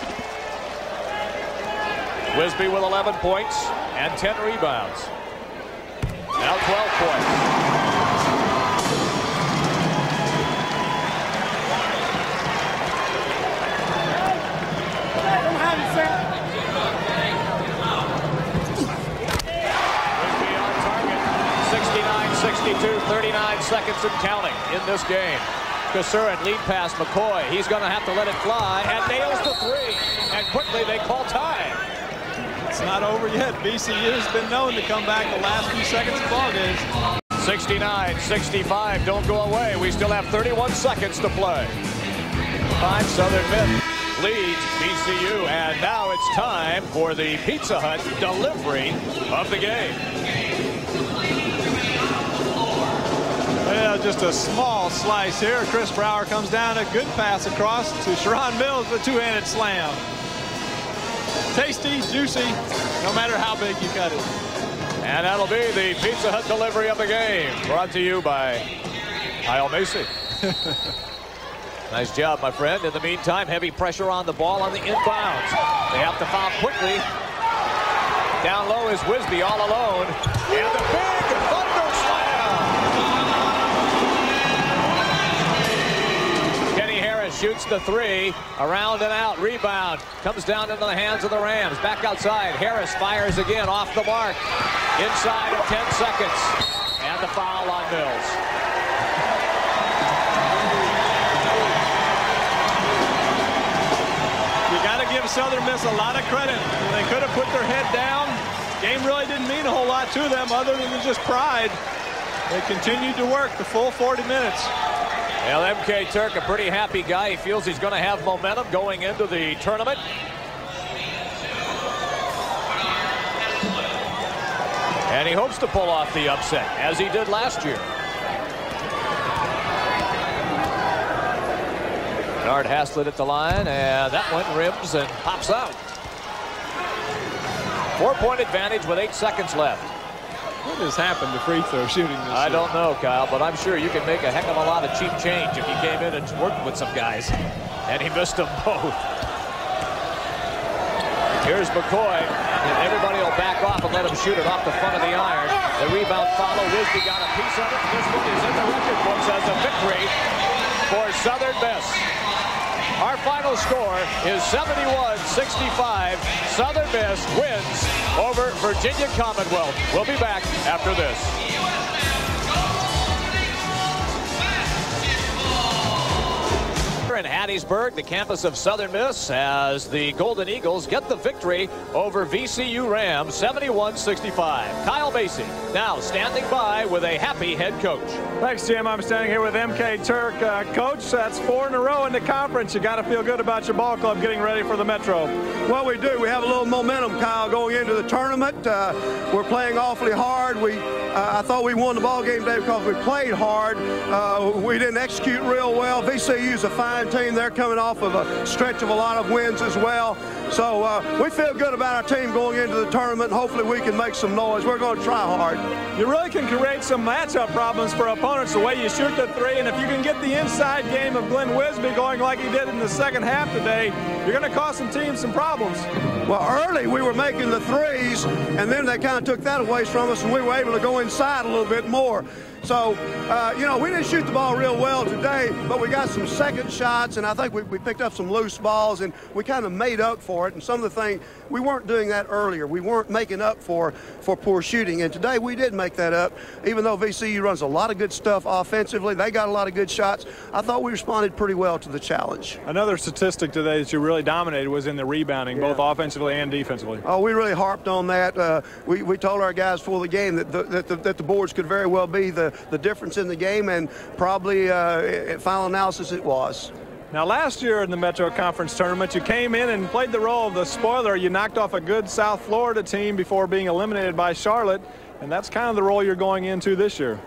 Whisby with 11 points and 10 rebounds. Now 12 points. Whisby on target. seconds and counting in this game. Kasurin lead pass McCoy. He's going to have to let it fly and nails the three. And quickly they call time. It's not over yet. VCU has been known to come back the last few seconds of ball games. 69, 65. Don't go away. We still have 31 seconds to play. Five Southern Miss leads VCU, and now it's time for the Pizza Hut delivery of the game. Well, just a small slice here. Chris Brower comes down, a good pass across to Sherron Mills, the two-handed slam. Tasty, juicy, no matter how big you cut it. And that'll be the Pizza Hut delivery of the game, brought to you by Kyle Macy. nice job, my friend. In the meantime, heavy pressure on the ball on the inbounds. They have to foul quickly. Down low is Whisby all alone. And the big shoots the three. Around and out. Rebound. Comes down into the hands of the Rams. Back outside. Harris fires again off the mark. Inside of 10 seconds. And the foul on Mills. You got to give Southern Miss a lot of credit. They could have put their head down. Game really didn't mean a whole lot to them other than just pride. They continued to work the full 40 minutes. Well, MK Turk, a pretty happy guy. He feels he's going to have momentum going into the tournament. And he hopes to pull off the upset, as he did last year. Bernard Haslett at the line, and that one rims and pops out. Four-point advantage with eight seconds left. What has happened to free throw shooting this I year? don't know, Kyle, but I'm sure you can make a heck of a lot of cheap change if you came in and worked with some guys. And he missed them both. Here's McCoy, and everybody will back off and let him shoot it off the front of the iron. The rebound follow. Whisby got a piece of it. This one is in the record books as a victory for Southern Miss. Our final score is 71-65. Southern Miss wins over Virginia Commonwealth. We'll be back after this. In Hattiesburg, the campus of Southern Miss, as the Golden Eagles get the victory over VCU Rams 71-65. Kyle Macy now standing by with a happy head coach. Thanks, Jim. I'm standing here with MK Turk. Uh, coach, that's four in a row in the conference. You got to feel good about your ball club getting ready for the Metro. Well, we do. We have a little momentum, Kyle, going into the tournament. Uh, we're playing awfully hard. We, uh, I thought we won the ball game today because we played hard. Uh, we didn't execute real well. VCU's a fine team. They're coming off of a stretch of a lot of wins as well. So uh, we feel good about our team going into the tournament. Hopefully we can make some noise. We're going to try hard. You really can create some matchup problems for opponents the way you shoot the three. And if you can get the inside game of Glenn Whisby going like he did in the second half today, you're going to cause some teams some problems. Well, early we were making the threes, and then they kind of took that away from us, and we were able to go inside a little bit more. So, uh, you know, we didn't shoot the ball real well today, but we got some second shots, and I think we, we picked up some loose balls, and we kind of made up for it. And some of the things, we weren't doing that earlier. We weren't making up for, for poor shooting. And today we did make that up, even though VCU runs a lot of good stuff offensively. They got a lot of good shots. I thought we responded pretty well to the challenge. Another statistic today that you really dominated was in the rebounding, Yeah. both offensively and defensively. Oh, we really harped on that. Uh, we, we told our guys before the game that the, that, the, that the boards could very well be the, the difference in the game, and probably uh, at final analysis it was. Now, last year in the Metro Conference tournament, you came in and played the role of the spoiler. You knocked off a good South Florida team before being eliminated by Charlotte, and that's kind of the role you're going into this year.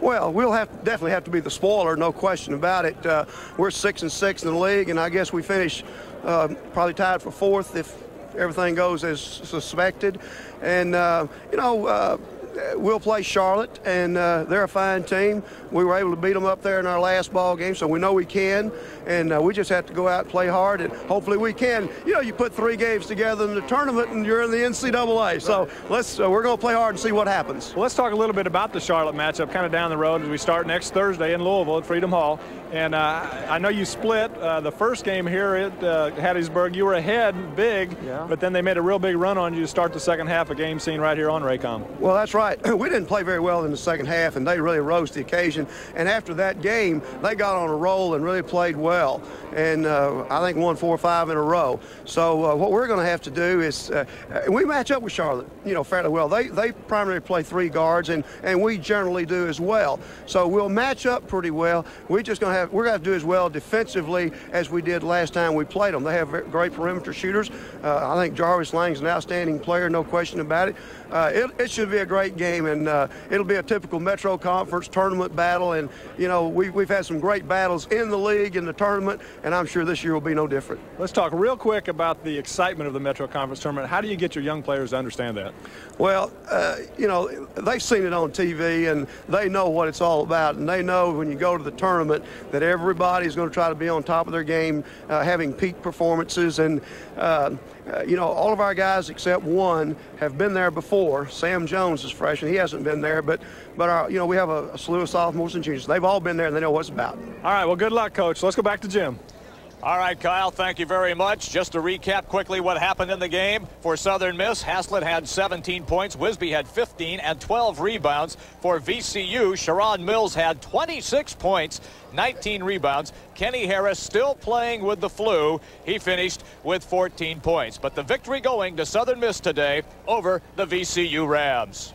Well, we'll have definitely have to be the spoiler, no question about it. Uh, we're six and six in the league, and I guess we finish uh, probably tied for fourth if everything goes as suspected. And uh, you know. Uh, We'll play Charlotte, and uh, they're a fine team. We were able to beat them up there in our last ball game, so we know we can. And uh, we just have to go out and play hard, and hopefully we can. You know, you put three games together in the tournament, and you're in the NCAA. So let's uh, we're going to play hard and see what happens. Well, let's talk a little bit about the Charlotte matchup kind of down the road as we start next Thursday in Louisville at Freedom Hall. And uh, I know you split uh, the first game here at uh, Hattiesburg. You were ahead big, Yeah. but then they made a real big run on you to start the second half, of a game seen right here on Raycom. Well, that's right. Right. We didn't play very well in the second half, and they really rose to the occasion. And after that game, they got on a roll and really played well. And uh, I think won four or five in a row. So uh, what we're going to have to do is, uh, we match up with Charlotte, you know, fairly well. They they primarily play three guards, and and we generally do as well. So we'll match up pretty well. We're just going to have we're going to do as well defensively as we did last time we played them. They have great perimeter shooters. Uh, I think Jarvis Lang's an outstanding player, no question about it. Uh, it, it, should be a great game, and uh, it'll be a typical Metro Conference tournament battle. And you know, we, we've had some great battles in the league, in the tournament, and I'm sure this year will be no different. Let's talk real quick about the excitement of the Metro Conference tournament. How do you get your young players to understand that? Well, uh, you know, they've seen it on TV, and they know what it's all about, and they know when you go to the tournament that everybody's going to try to be on top of their game, uh, having peak performances, and uh, you know, all of our guys except one have been there before. Sam Jones is fresh, and he hasn't been there, but but our, you know, we have a, a slew of sophomores and juniors. They've all been there, and they know what's about. All right, well, good luck, Coach. Let's go back to Jim. All right, Kyle, thank you very much. Just to recap quickly what happened in the game for Southern Miss, Haslett had 17 points, Whisby had 15 and 12 rebounds. For VCU, Sherron Mills had 26 points, 19 rebounds. Kenny Harris still playing with the flu. He finished with 14 points. But the victory going to Southern Miss today over the VCU Rams.